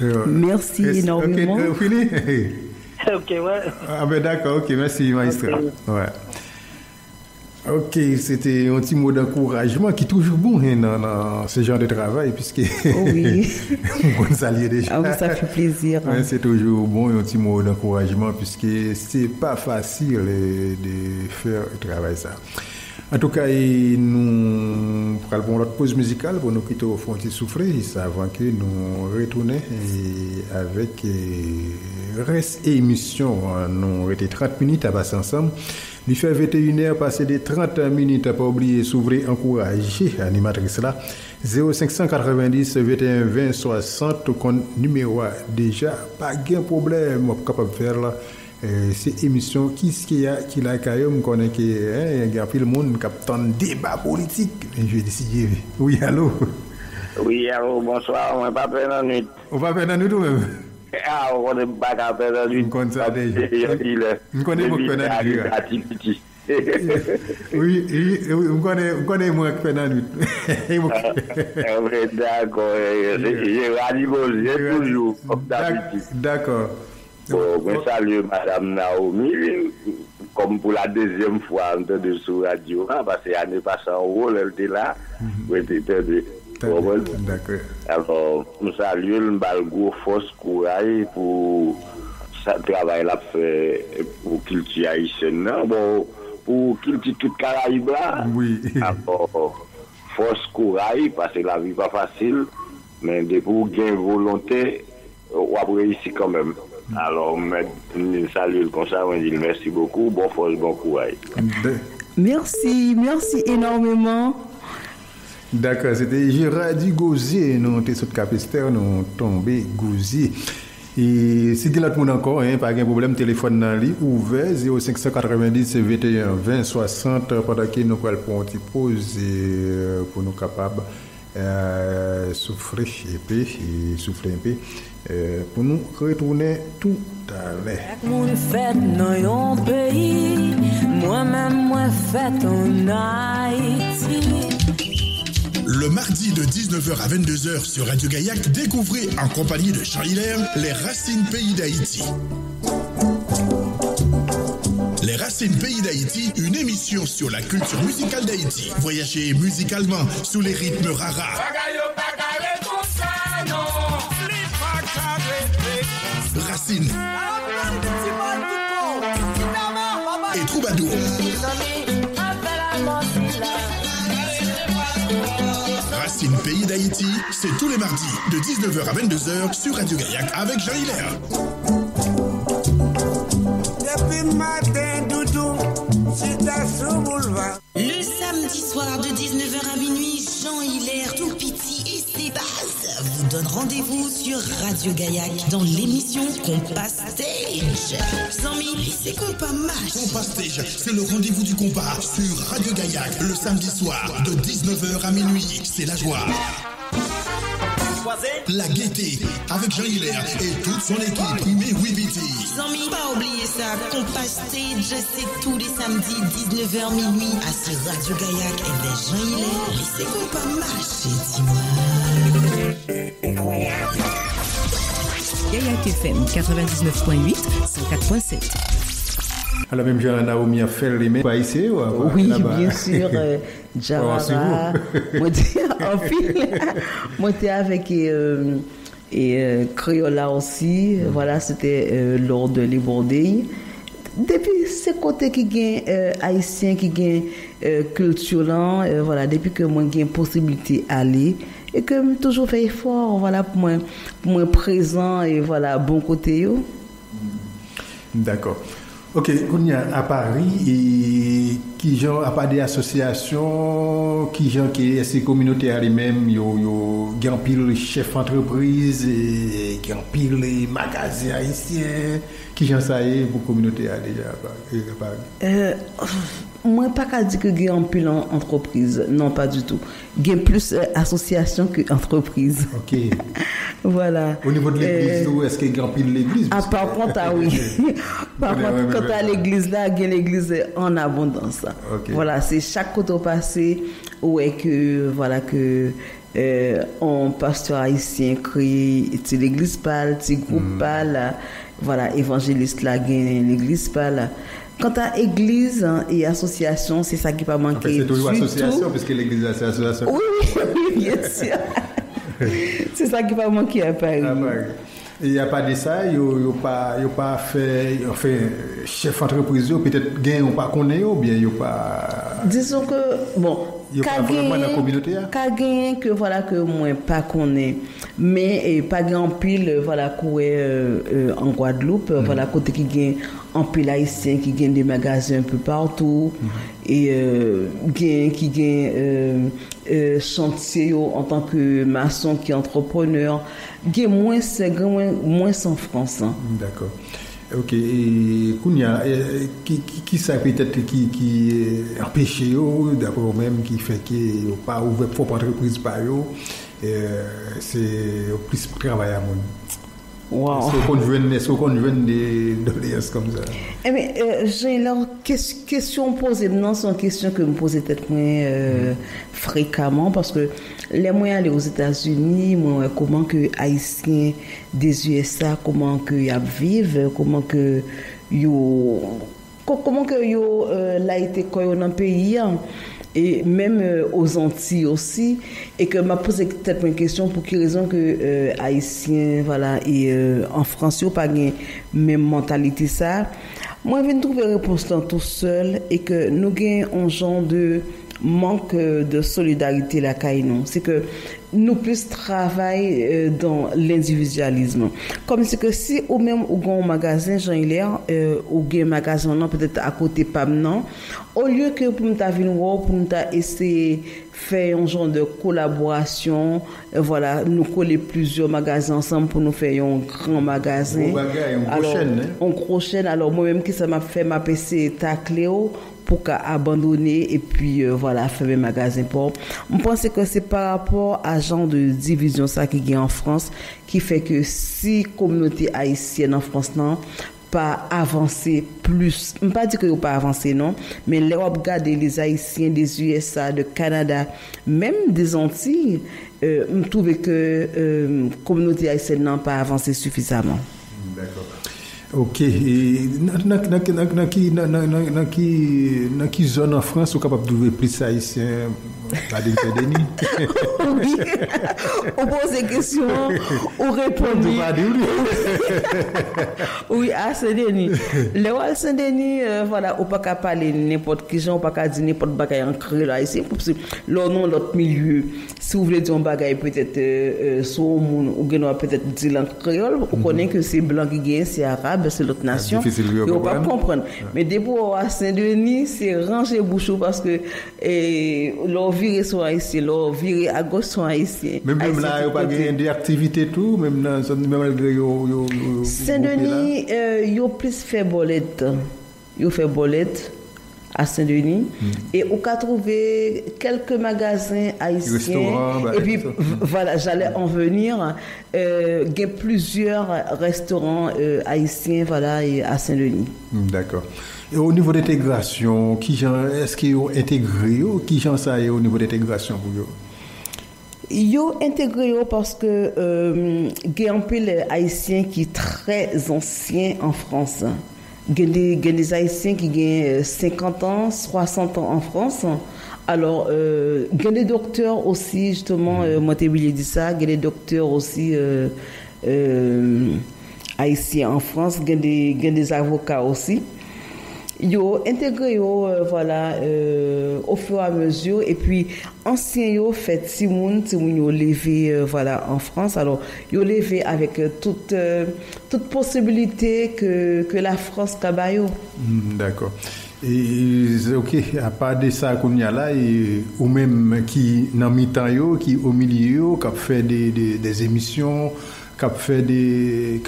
Speaker 2: Euh,
Speaker 3: Merci énormément.
Speaker 2: Ok, euh, fini?
Speaker 4: Ok, ouais.
Speaker 2: Ah ben d'accord, ok, merci Maïstra.
Speaker 4: Ok.
Speaker 2: Ouais. Ok, c'était un petit mot d'encouragement qui est toujours bon hein, dans, dans ce genre de travail, puisque
Speaker 3: Oui.
Speaker 2: on s'allie déjà.
Speaker 3: Ah oui, ça fait plaisir.
Speaker 2: Ouais, c'est toujours bon un petit mot d'encouragement, puisque c'est pas facile euh, de faire le travail ça. En tout cas, nous prenons notre pause musicale pour nous quitter au fond de souffler, avant que nous retournions et avec euh, reste émission. Nous avons 30 minutes à passer ensemble. Il fait 21h, passer des 30 minutes, à pas oublier s'ouvrir, encourager animatrice là. 0590 21 20 60, compte numéro a déjà, pas de problème, on est capable de faire là. Euh, c'est émission qui ce qu'il y a qui la quand même connaît que hein, il y a plus le monde qui a débat politique je oui allô?
Speaker 13: Oui, allô, bonsoir, on va pas faire la nuit.
Speaker 2: on va faire dans nous même
Speaker 13: A,
Speaker 2: ou konen baka apel an yon. M kon sa deje.
Speaker 13: M
Speaker 2: konen mwen kwen an yon. A ti piti. M konen mwen kwen
Speaker 13: an yon. M re, d'akor. Je ranivose, je toujou.
Speaker 2: D'akor.
Speaker 13: Bon, mwen salye madame Naomi. Kom pou la dezem fwa an te de sou radio. Pase ane pasan ou, lèl te la. Mwen te te
Speaker 2: de...
Speaker 13: Alors, nous saluons le balgo force courage pour ça travail là fait pour culture haïtienne. Bon, pour culture toute Caraïbe là.
Speaker 2: Oui.
Speaker 13: Alors, force courage parce que la vie pas facile, mais de pour gain volonté, on va réussir quand même. Alors, je salue comme ça, je dis merci beaucoup, bon force, bon courage.
Speaker 3: Merci, merci énormément.
Speaker 2: D'accord, c'était Gérard Gauzier, nous sommes sur Capister, nous tombé Gauzier. Et si vous avez encore, hein, pas de problème, téléphone dans lit ouvert 0590 21 20 60 pendant que nous prenons un petit pause euh, pour nous capables euh, souffrir et puis et souffler un peu euh, pour nous retourner tout à l'heure.
Speaker 5: Mon fête dans un pays, moi-même moi fête en Haïti.
Speaker 6: Le mardi de 19h à 22h sur Radio Gaillac, découvrez en compagnie de Charles Hilaire les Racines Pays d'Haïti. Les Racines Pays d'Haïti, une émission sur la culture musicale d'Haïti. Voyagez musicalement sous les rythmes rara, racines et troubadour. Pays d'Haïti, c'est tous les mardis de 19h à 22h sur Radio Gaillac avec Jean Hilaire.
Speaker 7: Depuis matin, doudou.
Speaker 8: Le samedi soir de 19h à minuit, Jean Hilaire, tout piti et ses bases vous donnent rendez-vous sur Radio Gaillac dans l'émission Compas Stage. 100 000, c'est Compas Match.
Speaker 6: Compas Stage, c'est le rendez-vous du compas sur Radio Gaillac le samedi soir de 19h à minuit. C'est la joie. La gaieté avec Jean Hilaire et toute son équipe. Mais oui, Viti.
Speaker 8: 100 000, pas oublier ça. Compas Stage, c'est tous les samedis 19h minuit à sur Radio Gaillac et bien Jean Hilaire. Laissez Compas Match, dis-moi.
Speaker 14: Gaillac FM 99.8, 104.7.
Speaker 2: Alors même Jean Naomi a fait les mêmes pas ici ou à-
Speaker 3: Oui, bien sûr, euh,
Speaker 2: Oh, vous.
Speaker 3: moi, en fil. Moi, avec euh, et euh, Crayola aussi. Voilà, c'était euh, lors de les Bordeaux. Depuis ce côté qui gagne euh, haïtien qui gagne euh, culture là, euh, voilà, depuis que moi j'ai possibilité d'aller et que je toujours fait effort, voilà, pour moi, pour moi présent et voilà, bon côté yo.
Speaker 2: D'accord. Ok, koun ya a Paris, e ki jan a pa de asosyasyon, ki jan ki ese kominote a li men, yo genpil chef entreprise, e, e, genpil magazin haisyen, ki jan sa e pou kominote a deja a Paris?
Speaker 3: Euh, moi, pas qu'à dire que j'ai un pile en entreprise. Non, pas du tout. J'ai plus euh, association que entreprise.
Speaker 2: Ok.
Speaker 3: voilà.
Speaker 2: Au niveau de l'église,
Speaker 3: Euh,
Speaker 2: où est-ce qu'il y a pile l'église?
Speaker 3: Ah, par contre, ah oui. par
Speaker 2: Ouais,
Speaker 3: contre,
Speaker 2: ouais,
Speaker 3: quand
Speaker 2: ouais,
Speaker 3: à
Speaker 2: ouais.
Speaker 3: l'église là, il y a l'église en abondance.
Speaker 2: Ok.
Speaker 3: Voilà, c'est chaque côté passé où est que, voilà, que, euh, un pasteur haïtien crée, l'église pâle, c'est
Speaker 2: Mm.
Speaker 3: groupe pâle, voilà, évangéliste là, gagne l'église pâle. Quant à église et association, c'est ça qui
Speaker 2: En fait,
Speaker 3: manquer.
Speaker 2: c'est toujours association,
Speaker 3: tout.
Speaker 2: parce que l'église, c'est association.
Speaker 3: Oui, oui, oui, bien sûr. c'est ça qui va manquer à Paris.
Speaker 2: À Paris. Et a pa de sa, yo yo pa yo pa fe, yo fe chef entreprise peut-être gen ou pa konen yo, ou bien yo pa...
Speaker 3: Disons que, bon,
Speaker 2: Yo pa vraiment la communauté, hein?
Speaker 3: Gen que voilà que moi pas mais pas en pile voilà coué euh, euh, en Guadeloupe, euh, voilà côté qui en pile haïtien qui gen des magasins un peu partout et euh, qui euh, chantye yo an tanke mason ki antroponeur, gen mwen se, gen mwen, mwen san fransan.
Speaker 2: D'akor. Ok, Kounia, ki sa petet ki empeshe yo, d'apre ou menm ki feke ou pa ouve fop entreprise pa yo, euh, se ou plis travay a mouni?
Speaker 3: Wow.
Speaker 2: C'est qu'on joue, c'est qu'on joue des doléances comme ça?
Speaker 3: Eh bien, euh, j'ai leur ques- question posée, non, c'est une question que me posais peut-être moins euh, fréquemment parce que les moyens aller aux États-Unis, moi, comment que Haïtiens des USA, comment que y vivent, comment que yo, co- comment que yo euh, là été dans le pays. hein, et même euh, aux Antilles aussi, et que m'a posé peut-être une question pour quelle raison que euh, Haïtiens, voilà, et euh, en France, ils pas une même mentalité ça. Moi, je viens de trouver réponse dans tout seul, et que nous gagnons un genre de manque euh, de solidarité là, C'est que nous plus travaillons euh, dans l'individualisme. Comme c'est que si ou même ou un magasin Jean Hilaire euh, ou un magasin non peut-être à côté pas non au lieu que pour nous venir pour nous essayer faire un genre de collaboration euh, voilà nous coller plusieurs magasins ensemble pour nous faire un grand magasin.
Speaker 2: Un gros
Speaker 3: alors
Speaker 2: hein?
Speaker 3: on gros chaîne alors moi-même qui ça m'a fait m'a PC tacléo pour qu'à abandonner et puis euh, voilà faire mes magasins pour je pense que c'est par rapport à genre de division ça qui est en France qui fait que si communauté haïtienne en France non pas avancer plus je pas dire que pas avancer non mais regarder les haïtiens des USA de Canada même des Antilles euh, je trouve que euh, communauté haïtienne n'a pas avancé suffisamment
Speaker 2: D'accord. Ok, nan ki zon an Frans ou kapap douve plis Haitien à
Speaker 3: oui. On pose des questions, on répond. oui, à Saint-Denis. Le roi Saint-Denis, euh, voilà, on pas qu'à parler n'importe qui, on pas qu'à dire n'importe bagaille en créole haïtien, parce que leur nom, l'autre milieu, si vous voulez dire un bagaille peut-être euh, euh, moun, ou peut-être dire en créole, on connaît que c'est blanc qui gagne, c'est arabe, c'est l'autre nation.
Speaker 2: difficile de
Speaker 3: Et on pas
Speaker 2: comprendre.
Speaker 3: Mais depuis à Saint-Denis, c'est ranger bouchon parce que eh, leur virer sont haïtiens, leur virer à gauche sont haïtiens.
Speaker 2: Même même là, il n'y a pas activités tout, même zone- même yo-
Speaker 3: Saint-Denis, euh, yo plus fait bolette. Yo fait bolette à Saint-Denis. Et on a trouvé quelques magasins haïtiens.
Speaker 2: Bah,
Speaker 3: et puis, voilà, j'allais en venir. Euh, Il y a plusieurs restaurants euh, haïtiens voilà, à Saint-Denis.
Speaker 2: Hmm, D'accord. Et au niveau d'intégration, qui est-ce qu'ils ont intégré yo? Qui gens ça au niveau d'intégration pour yo?
Speaker 3: Yo intégré yo parce que euh, il y a un peu les haïtiens qui sont très anciens en France. Il y a des, haïtiens qui ont euh, 50 ans, 60 ans en France. Alors, euh, il y a des docteurs aussi, justement, euh, de dire ça, il y a des docteurs aussi euh, euh, haïtiens en France, y a des, il y a des avocats aussi yo intégré yo euh, voilà euh, au fur et à mesure. Et puis ancien yo fait si moun si moun yo levé euh, voilà en France. Alors yo levé avec euh, toute toute possibilité que que la France kabayo
Speaker 2: Hmm, D'accord. Et ok, à part de ça qu'on y a là, ou même qui dans mi-temps yo, qui au milieu qui a fait des, des, émissions, qui a fait des,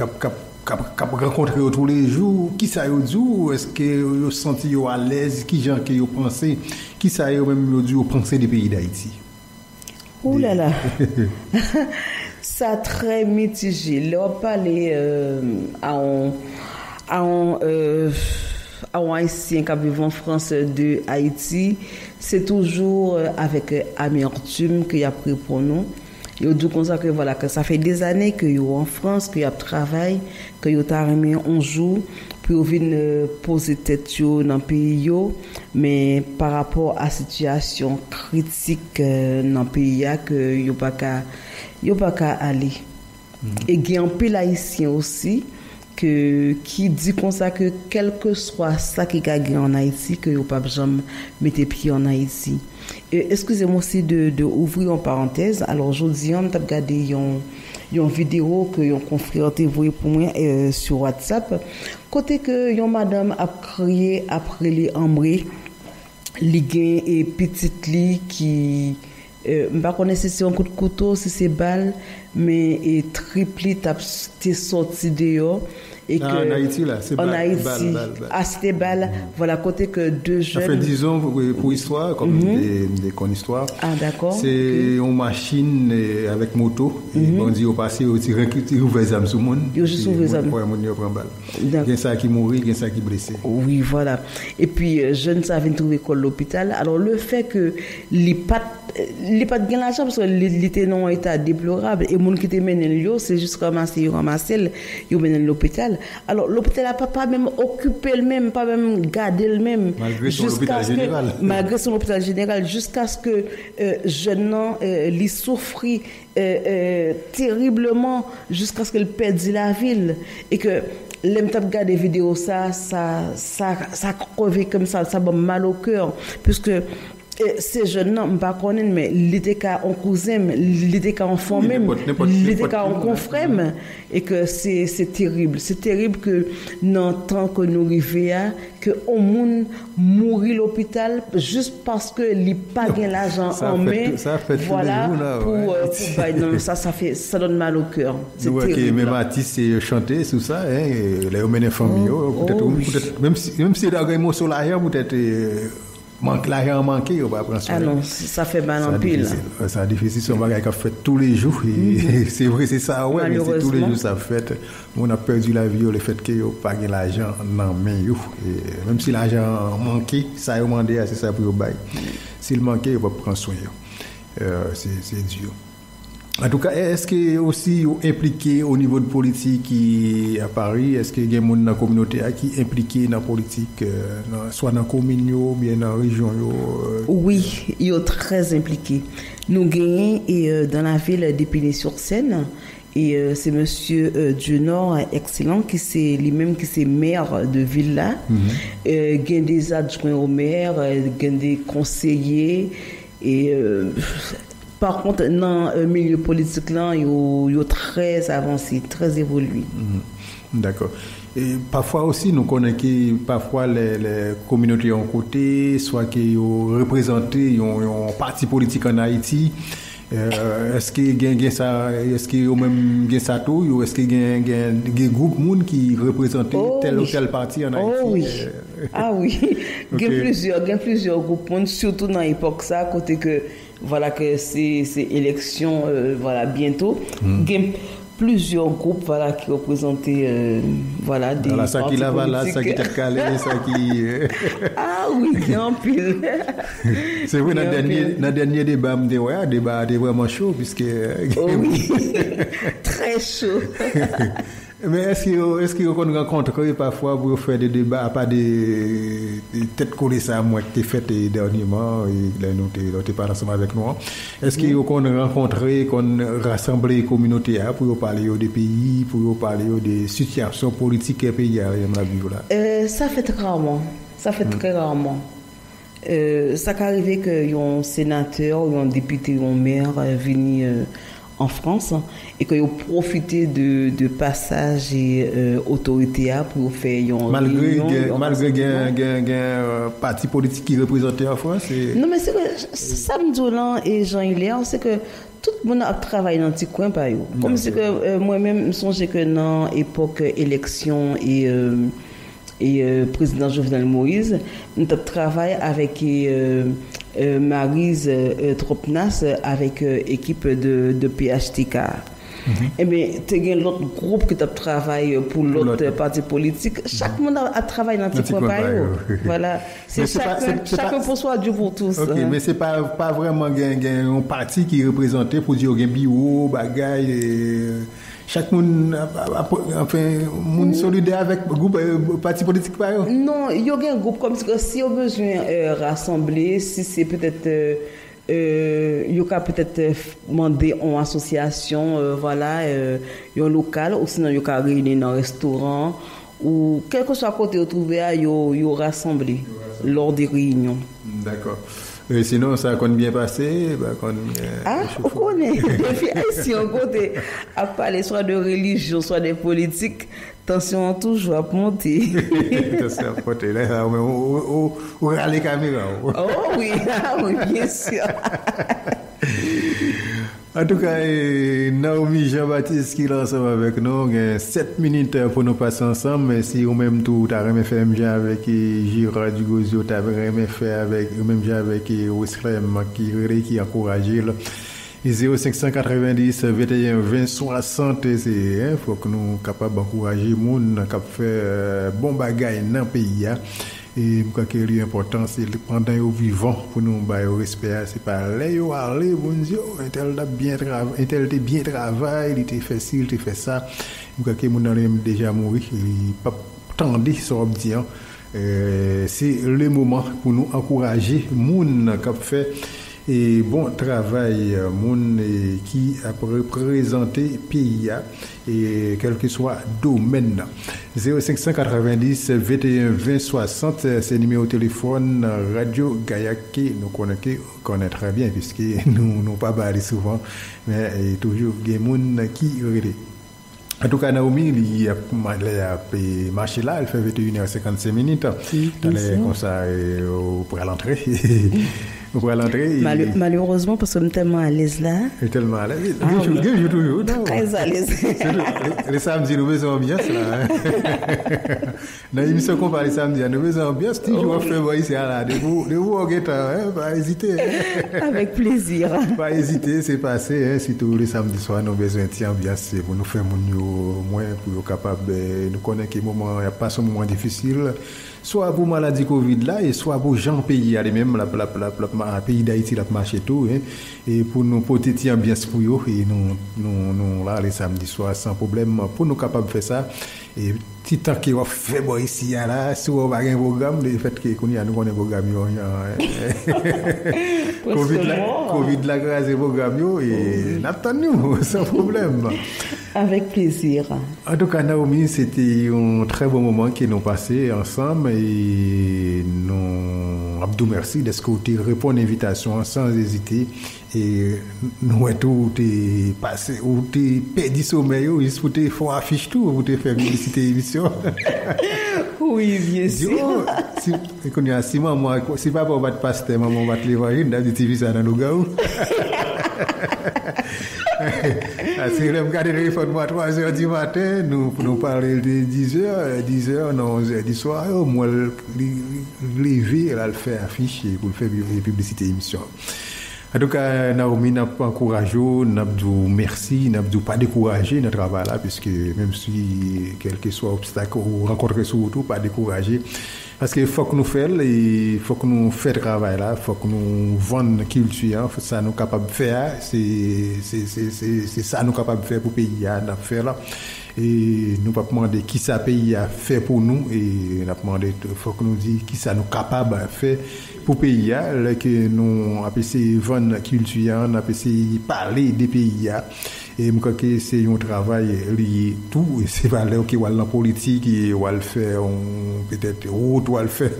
Speaker 2: qui a- qui a- qui a rencontré yo tous les jours, qui ça yo dit, est-ce que yo senti yo à l'aise, qui gens que yo pensé, qui ça yo même yo dit yo pensé des pays d'Haïti?
Speaker 3: Ouh là là. Ça très mitigé. Là on parlait euh, à un à un euh, haïtien qui vit en France de Haïti. C'est toujours euh, avec amertume qu'il a pris pour il dit comme ça que voilà que ça fait des années que yo en France que y a travail que yo t'a remis un jour puis on vient euh, poser tête yo dans le pays yo mais par rapport à situation critique euh, dans le pays ya, que yo pas qu'à yo pas qu'à aller Et il y a un peu haïtien aussi que, qui dit comme ça que quel que soit ça qui gagne en Haïti, que vous pas jamais mettre pied en Haïti. Excusez-moi aussi de, de ouvrir en parenthèse. Alors, je dis, on a regardé une, vidéo que un confrère a envoyé pour moi euh, sur WhatsApp. Côté que une madame a crié après les ambrés, li gen et petite li qui euh, pas connais si c'est un coup de couteau si c'est balle mais et tripli t'es sorti dehors et que
Speaker 2: en Haïti, là, c'est
Speaker 3: en
Speaker 2: balle,
Speaker 3: Haïti
Speaker 2: balle, balle, balle.
Speaker 3: ah c'était balle voilà côté que deux
Speaker 2: Ça
Speaker 3: jeunes
Speaker 2: fait disons pour, pour histoire, comme
Speaker 3: Mhm.
Speaker 2: des, des connes histoires.
Speaker 3: ah d'accord
Speaker 2: C'est une machine euh, avec moto. Et on dit au passé, on tire un ouvre les âmes sur le monde.
Speaker 3: Juste ouvre les âmes.
Speaker 2: Yo prend balle. Il y a ça qui mourit, il y a ça qui blessé.
Speaker 3: Oui, voilà. Et puis, euh, jeune, ça vient trouver quoi l'hôpital? Alors, le fait que les pas les l'argent parce que les dans un état déplorable et moun qui te mène yo c'est juste ramasser ramasser yo mène l'hôpital alors l'hôpital a pas, même occupé le même pas même garder le même
Speaker 2: Malgré son hôpital général.
Speaker 3: malgré son hôpital général jusqu'à ce que euh, jeune non euh, souffrit euh, euh, terriblement jusqu'à ce qu'elle perdit la ville et que l'aime t'a regardé vidéo ça ça ça ça crevé comme ça ça m'a mal au cœur puisque euh, ces jeunes non pas connaître mais il était qu'à en cousin il était qu'à enfant
Speaker 2: Oui,
Speaker 3: même
Speaker 2: n'importe- n'importe-
Speaker 3: il était
Speaker 2: n'importe
Speaker 3: qu'à
Speaker 2: qui,
Speaker 3: en
Speaker 2: ouais.
Speaker 3: confrère et que c'est c'est terrible. C'est terrible que dans le temps que nous arrivons que au monde mourir l'hôpital juste parce que il pas gain l'argent
Speaker 2: Ça
Speaker 3: en
Speaker 2: fait-
Speaker 3: main
Speaker 2: ça fait tous les
Speaker 3: voilà ça donne mal au cœur. C'est
Speaker 2: Nous, voyons que
Speaker 3: terrible.
Speaker 2: même artiste c'est chanté sur ça, hein, et les hommes famille,
Speaker 3: Oh,
Speaker 2: peut-être,
Speaker 3: oh, oui.
Speaker 2: peut-être, même si, si dans une sur l'argent, peut-être, euh, manque l'argent manqué on va prendre
Speaker 3: Ah non, ça fait mal en pile.
Speaker 2: Euh, ça difficile, c'est un bagage qu'on fait tous les jours mhm. c'est vrai c'est ça ouais, mais c'est tous les jours ça fait on a perdu la vie le fait que yo pas l'argent non mais yo même si l'argent manqué, ça demandé c'est ça pour bail. S'il manquait, on va prendre soin. Euh, c'est dur. En tout cas, est-ce que aussi impliqué au niveau de politique à Paris, est-ce qu'il y a des gens dans la communauté qui impliqué dans la politique, euh, soit dans la commune ou bien dans la région euh,
Speaker 3: Oui, ils sont très impliqués. Nous gagnons et, euh, dans la ville d'Épinay-sur-Seine. Et c'est monsieur Dionor, excellent, qui c'est lui-même qui c'est maire de ville là. Il y a des adjoints au maire, a des conseillers. Et par contre, dans le milieu politique là, ils sont très avancés, très évolués.
Speaker 2: Mhm. D'accord. Et parfois aussi, nous connaissons que parfois les, les communautés ont côté, soit qu'ils ont représenté un parti politique en Haïti. Euh, est-ce qu'il y a ça, est-ce qu'il y a même ça tout, ou est-ce qu'il y a gen groupe moun qui représentent tel ou tel parti en Haïti?
Speaker 3: Oh oui.
Speaker 2: Euh,
Speaker 3: Ah oui. Il y a plusieurs, il y a plusieurs groupes, monde, surtout dans l'époque ça, côté que voilà que c'est c'est élection euh, voilà bientôt.
Speaker 2: Mm.
Speaker 3: Il y a plusieurs groupes voilà qui représentaient euh, voilà des
Speaker 2: Voilà, ça qui
Speaker 3: partis
Speaker 2: là, là, ça qui t'a calé, ça qui. euh,
Speaker 3: Ah oui, a un pile.
Speaker 2: C'est vrai, dans le dernier, débat, dit, ouais, débat était vraiment chaud, puisque.
Speaker 3: Oh oui. Très chaud.
Speaker 2: Mais est-ce est-ce que qu'on rencontre parfois pour faire des débats, pas des, des têtes collées ça, moi, qui t'es fait eh, dernièrement, et là, nous, pas avec nous. hein. Est-ce que qu'on rencontre, qu'on rassemble les communautés hein, pour parler des pays, pour parler des situations politiques et pays, la vie, là?
Speaker 3: Euh, ça fait très rarement. Ça fait très rarement. Euh, ça que un sénateur, a un député, a un maire euh, venu euh, en France et qu'ils ont profité de, de passage et euh, autorité à pour faire y a un
Speaker 2: Malgré,
Speaker 3: réunion,
Speaker 2: malgré un euh, parti politique qui représentait en France, c'est.
Speaker 3: Non, mais c'est que Sam Dolan et Jean Hilaire, c'est que tout le monde a travaillé dans un petit coin par eux. Comme que euh, moi-même, je songe que dans l'époque élection et, euh, et euh, président Jovenel Moïse, nous avons travaillé avec euh, euh, Marise euh, Tropnas, avec euh, équipe de, de PHTK. Eh bien, tu as l'autre groupe qui travaille pour l'autre parti politique. Chaque monde a, travaillé dans petit. Voilà. C'est chacun, pour soi, Dieu pour tous.
Speaker 2: Ok,
Speaker 3: hein.
Speaker 2: mais c'est pas, pas vraiment un parti qui est représenté pour dire qu'il y a un bureau, bagaille. Chaque monde, a- a- a- enfin, monde solidaire avec le groupe, euh, parti politique.
Speaker 3: Non, il y a un groupe comme ça. Si on a besoin de rassembler, si c'est peut-être euh, euh, peut-être euh, demander en association euh, voilà euh, un local ou sinon yo ka réunir dans un restaurant ou quel que soit côté où trouver yo yo rassembler lors des réunions
Speaker 2: D'accord. Euh, sinon, sa kon bien pase, ba kon... Euh,
Speaker 3: ah, ou konen, defi Haitien kote, ap pale swa de religion, swa de politik, tansyon toujwa
Speaker 2: ap monte. Tansyon ap monte, ou rale kamera ou. Oh.
Speaker 3: oh oui, ah oui, bien sûr.
Speaker 2: En tout cas, Naomi Jean-Baptiste qui est ensemble avec nous, 7 minutes pour nous passer ensemble. Mais si ou même tout, tu as même fait avec Gérard Dugozio, tu as fait avec, même avec Ouslem qui qui encourage. 0590 21 20 60 c'est il faut que nous capables d'encourager les gens qui fait bon bagage dans le pays et crois que l'important c'est pendant au vivant pour nous au respect c'est pas aller yo aller bon Dieu un tel a bien tel bien travail il était fait ci il était fait ça. Je crois que mon aime déjà mourir il pas tendre sur dire. C'est le moment pour nous encourager moun qui fait et bon travail euh, moun et qui a représenté pays et quel que soit domaine 0590 21 20 60 c'est numéro de téléphone Radio qui nous connaît connaît très bien puisque nous nous pas parlé souvent mais il y a toujours des moun qui relèvent en tout cas, Naomi, il a marché là, elle fait 21h55 minutes. Oui, comme ça pour l'entrée. pour l'entrée.
Speaker 3: Mal malheureusement, parce que je suis tellement à l'aise là.
Speaker 2: Je suis tellement à l'aise.
Speaker 3: Ah, je, je, je, toujours. Très à l'aise.
Speaker 2: les samedis, nous faisons ambiance là. Dans l'émission qu'on parle samedi, nous faisons ambiance. Toujours fait voir ici là. De vous, de vous, hein, pas hésiter.
Speaker 3: Avec plaisir.
Speaker 2: Pas hésiter, c'est passé. Hein, si tous les samedis soirs, nous avons besoin de ambiance pour nous faire mon moins pour être capable de nous connaître qu'il n'y a pas ce moment difficile soit pour maladie Covid là, et soit pour gens pays, allez même, la, la, la, pays d'Haïti, la marché tout, hein, et pour nous porter ambiance pour eux, et nous, nous, nous, là, les samedis soirs, sans problème, pour nous capables de faire ça, et petit temps qui va faire bon ici, là, si on va un programme, le fait qu'on y a, nous, on est programme, Covid là, Covid là, grâce au programme, et oh. n'attendons-nous, sans problème.
Speaker 3: Avec plaisir.
Speaker 2: En tout cas Naomi c'était un très bon moment que nous passé ensemble et nous Abdou merci d'être côté répondre à l'invitation sans hésiter. Et nous tout passé ou t'es perdu sommeil ou il faut te faire affiche tout ou te faire publicité émission
Speaker 3: oui bien sûr.
Speaker 2: si y a si maman si papa va te passer maman va te l'évangile TV ça dans le gars si je regarde le téléphone à 3 h du matin, nous, nous parlons de 10 h 10 h non, 11 h du soir, au moins, lever, elle le fait affiche pour faire publicité émission. En tout cas, Naomi n'a pas encouragé, n'a pas merci, n'a pas découragé notre travail là, puisque même si quel que soit obstacle ou rencontrer surtout, pas découragé. Paske fok nou fel, e fok nou fè travay la, fok nou vann kiltuyan, sa nou kapab fè a, se sa nou kapab fè pou peyi a nap fè la. E nou pap mande ki sa peyi a fè pou nou, e nap mande fok nou di ki sa nou kapab fè pou peyi a, lè ke nou apese vann kiltuyan, apese pale de peyi a. et je crois que c'est un travail lié tout. C'est là qui va la politique et va le faire peut-être autre va le faire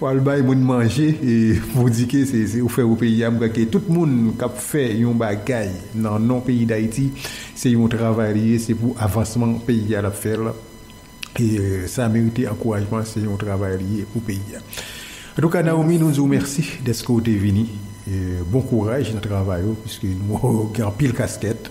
Speaker 2: va le bail manger. Et pour dire que c'est c'est faire au pays que tout le monde qui fait un bagage dans non pays d'Haïti c'est un travail lié c'est pour avancement pays à la faire et ça mérite encouragement c'est un travail lié pour pays. En tout cas Naomi nous vous remercie d'être venu. Bon courage dans le travail puisque nous avons pile casquette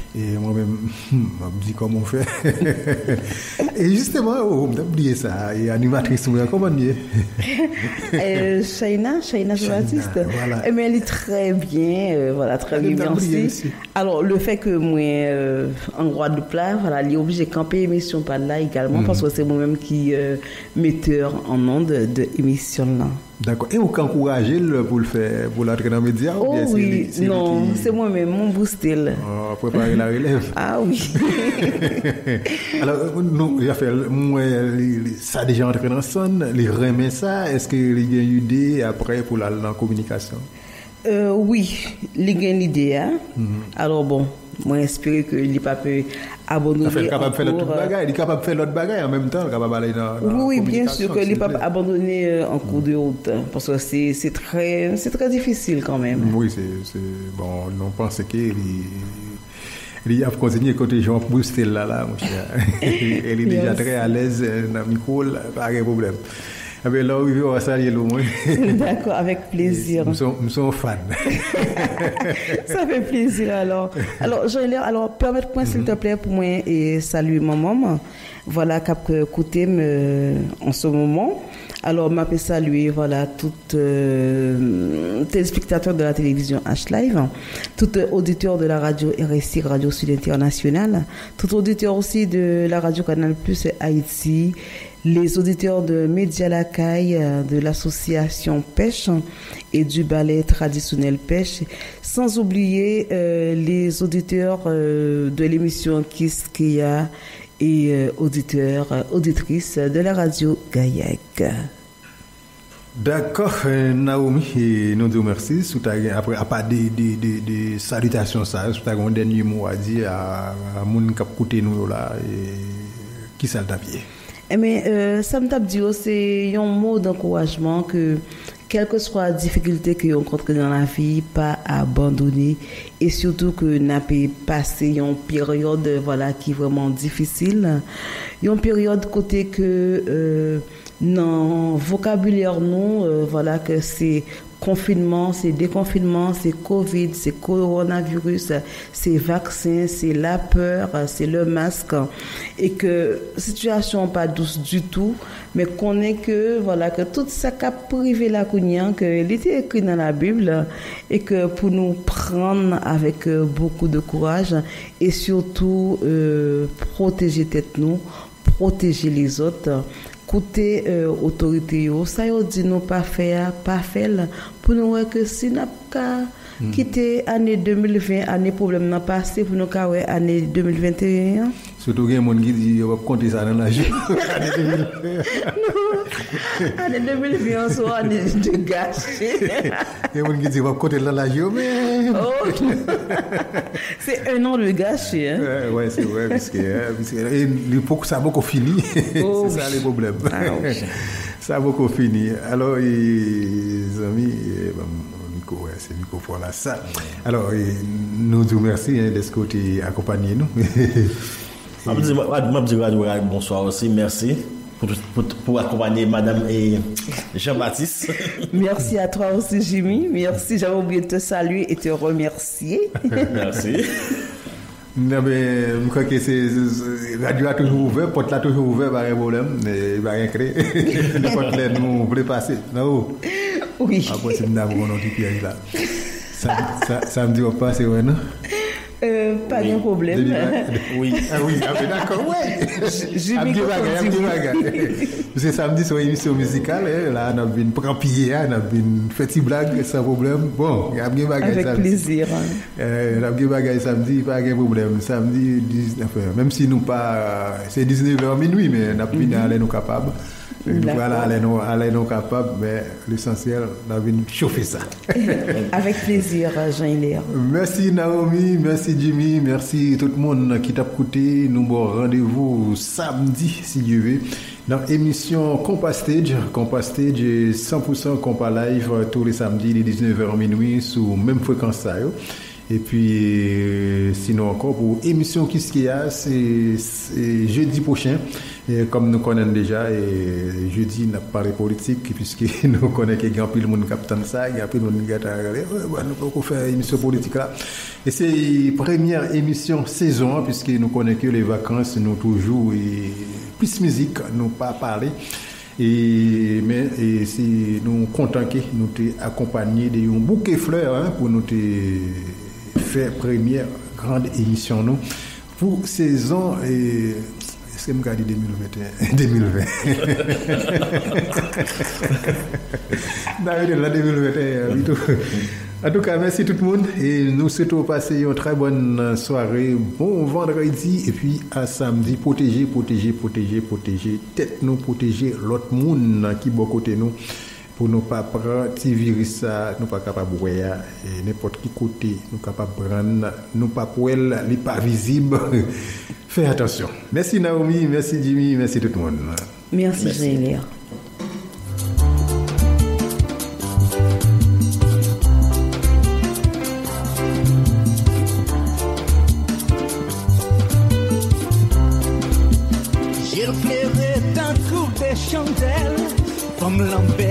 Speaker 2: et moi-même, je me dis comment on fait? et justement, oh, on oublié ça. Et animatrice, comment on dit
Speaker 3: euh, Shaina, Shaina Jean-Baptiste. Voilà. Mais elle est très bien, euh, voilà, très bien aussi. Alors, le fait que moi, euh, en droit de plat, voilà, elle est obligée de camper émission par là également, mm. parce que c'est moi-même qui euh, metteur en onde de émission là.
Speaker 2: D'accord. Et vous encouragez pour le faire, pour l'entrer dans les médias
Speaker 3: Oh oui, non, c'est moi-même, mon booster.
Speaker 2: Oh, préparer la relève.
Speaker 3: ah oui.
Speaker 2: Alors, nous, il a fait, moi, ça a déjà entré dans son, les remet ça, est-ce qu'il y a eu des après pour la, la communication?
Speaker 3: Euh, oui, li gen l'idée. Hein? Alors bon, moi espérer que li pa peut abandonner
Speaker 2: Ça fait capable de faire l'autre bagaille, il est capable de faire l'autre bagaille en même temps, capable d'aller dans, dans
Speaker 3: Oui,
Speaker 2: la
Speaker 3: bien sûr que les
Speaker 2: plaît.
Speaker 3: abandonner euh, en cours de route, hein, parce que c'est très, c'est très difficile quand même.
Speaker 2: Oui, c'est bon, on pense il a continué côté Jean Boustel là, là, mon cher. Il est déjà très à l'aise dans le micro, pas de problème. Bien, là, oui, on va saluer le moins.
Speaker 3: D'accord, avec plaisir.
Speaker 2: Nous sommes, nous sommes fans.
Speaker 3: Ça fait plaisir alors. Alors, Jean-Hilaire, alors permette-moi s'il te plaît pour moi et saluer ma maman. Voilà, cap me en ce moment. Alors, m'a fait saluer voilà tout euh, téléspectateur de la télévision H-Live, tout euh, auditeur de la radio RSI Radio Sud International, tout auditeur aussi de la radio Canal Plus Haïti, les auditeurs de Média Lacaille, euh, de l'association Pêche et du ballet traditionnel Pêche, sans oublier euh, les auditeurs de l'émission Kiskia et euh, auditeurs, euh, auditrices de la radio Gaillac.
Speaker 2: D'accord, euh, Naomi, nous. Sous ta- après, à part des, des, des, des salutations, ça, sous ta un dernier mot à dire à, qui a écouté nous là, et qui bien?
Speaker 3: Eh mais euh, ça me tape dire c'est un mot d'encouragement que quelle que soit la difficulté que vous rencontrez dans la vie, pas abandonner. Et surtout que n'a pas passé une période voilà qui est vraiment difficile, une période côté que euh, dans vocabulaire nous euh, voilà que c'est confinement, c'est déconfinement, c'est Covid, c'est coronavirus, c'est vaccin, c'est la peur, c'est le masque. Et que situation pas douce du tout, mais qu'on est que voilà que tout ça qu'a privé la cognac que il était écrit dans la Bible et que pour nous prendre avec euh, beaucoup de courage et surtout euh, protéger tête nous, protéger les autres côté euh, autorité yo ça yo dit nous pas faire pas faire pour nous voir que si n'a pas
Speaker 2: Mm.
Speaker 3: quitter année 2020 année problème n'a passé pour nous ouais année 2021
Speaker 2: Surtout qu'il y a des gens qui disent, on va compter ça dans la journée.
Speaker 3: année 2020 soit année de gâchis
Speaker 2: Il y a des gens qui disent, on va compter dans la journée.
Speaker 3: Oh. c'est un an de gâchis hein?
Speaker 2: Ouais, ouais, c'est vrai, parce que, hein, parce que et le- pour que ça a beaucoup fini.
Speaker 3: Oh,
Speaker 2: c'est ça
Speaker 3: oui.
Speaker 2: les problèmes.
Speaker 3: Ah, oui.
Speaker 2: ça a beaucoup fini. Alors, et, les amis, et, bon, ouais, c'est Nico pour là, ça. Alors, nous vous remercions hein, de ce côté accompagné nous.
Speaker 12: Je bonsoir aussi, merci pour, pour, pour accompagner Madame et Jean-Baptiste.
Speaker 3: merci à toi aussi Jimmy merci j'avais oublié de te saluer et te remercier
Speaker 12: Merci.
Speaker 2: Non, mais je crois que c'est, radio a toujours ouvert, porte là toujours ouvert, pas de problème, mais il va rien créer. N'importe là, nous, on voulait passer. Non,
Speaker 3: oui.
Speaker 2: Après, c'est une dame, on a dit piège là. Ça, ça, samedi, on passe, ouais, non?
Speaker 3: Euh, pas de problème
Speaker 2: Oui, ah oui, ah oui, d'accord, ouais.
Speaker 3: J'ai
Speaker 2: Abdi
Speaker 3: mis
Speaker 2: Bagay, Abdi Bagay. Parce que samedi, c'est une émission musicale, hein, là, on a pied, hein, on a fait petite blague, sans problème. Bon, il y a
Speaker 3: avec
Speaker 2: samedi.
Speaker 3: plaisir
Speaker 2: Euh, on a bien bagay samedi, pas de problème. Samedi, 19, enfin, même si nous pas, c'est 19h minuit, mais on a bien aller nous capables. Voilà, aller nous, aller nous capables, mais l'essentiel, on a bien chauffer ça.
Speaker 3: avec plaisir Jean-Hilaire
Speaker 2: Merci Naomi, merci Jimmy, merci tout le monde qui t'a écouté. Nous avons rendez-vous samedi, si Dieu veut, dans l'émission Compas Stage. Stage est 100% Compas Live tous les samedis, les 19h minuit, sous même fréquence. ça. Et puis, euh, sinon encore, pour émission Qu'est-ce qu'il y a, c'est jeudi prochain. Comme nous connaissons déjà, et jeudi, n'a pas parlé politique, puisque nous connaissons qu'il y a peu de monde qui ça, il y a peu de monde qui nous pouvons faire une émission politique là. Et c'est la première émission saison, hein, puisque nous connaissons que les vacances, nous toujours, et plus musique, nous pas parler. Et, mais et c'est nous contents que nous t'ai accompagné de un bouquet fleurs hein, pour nous première grande émission nous pour saison et est-ce que je me dit 2021 2020 David la 2021 du tout. En tout cas, merci tout le monde et nous souhaitons passer une très bonne soirée, bon vendredi et puis à samedi. Protéger, protéger, protéger, protéger. Tête nous, protéger l'autre monde qui est à côté nous pour nous pas prendre ce virus ça nous pas capable voir hein. et n'importe qui côté nous capable prendre nous pas pour elle n'est pas visible fais attention merci Naomi merci Jimmy merci tout le monde
Speaker 3: merci, merci.
Speaker 10: Zélère. Chandelle comme l'embête.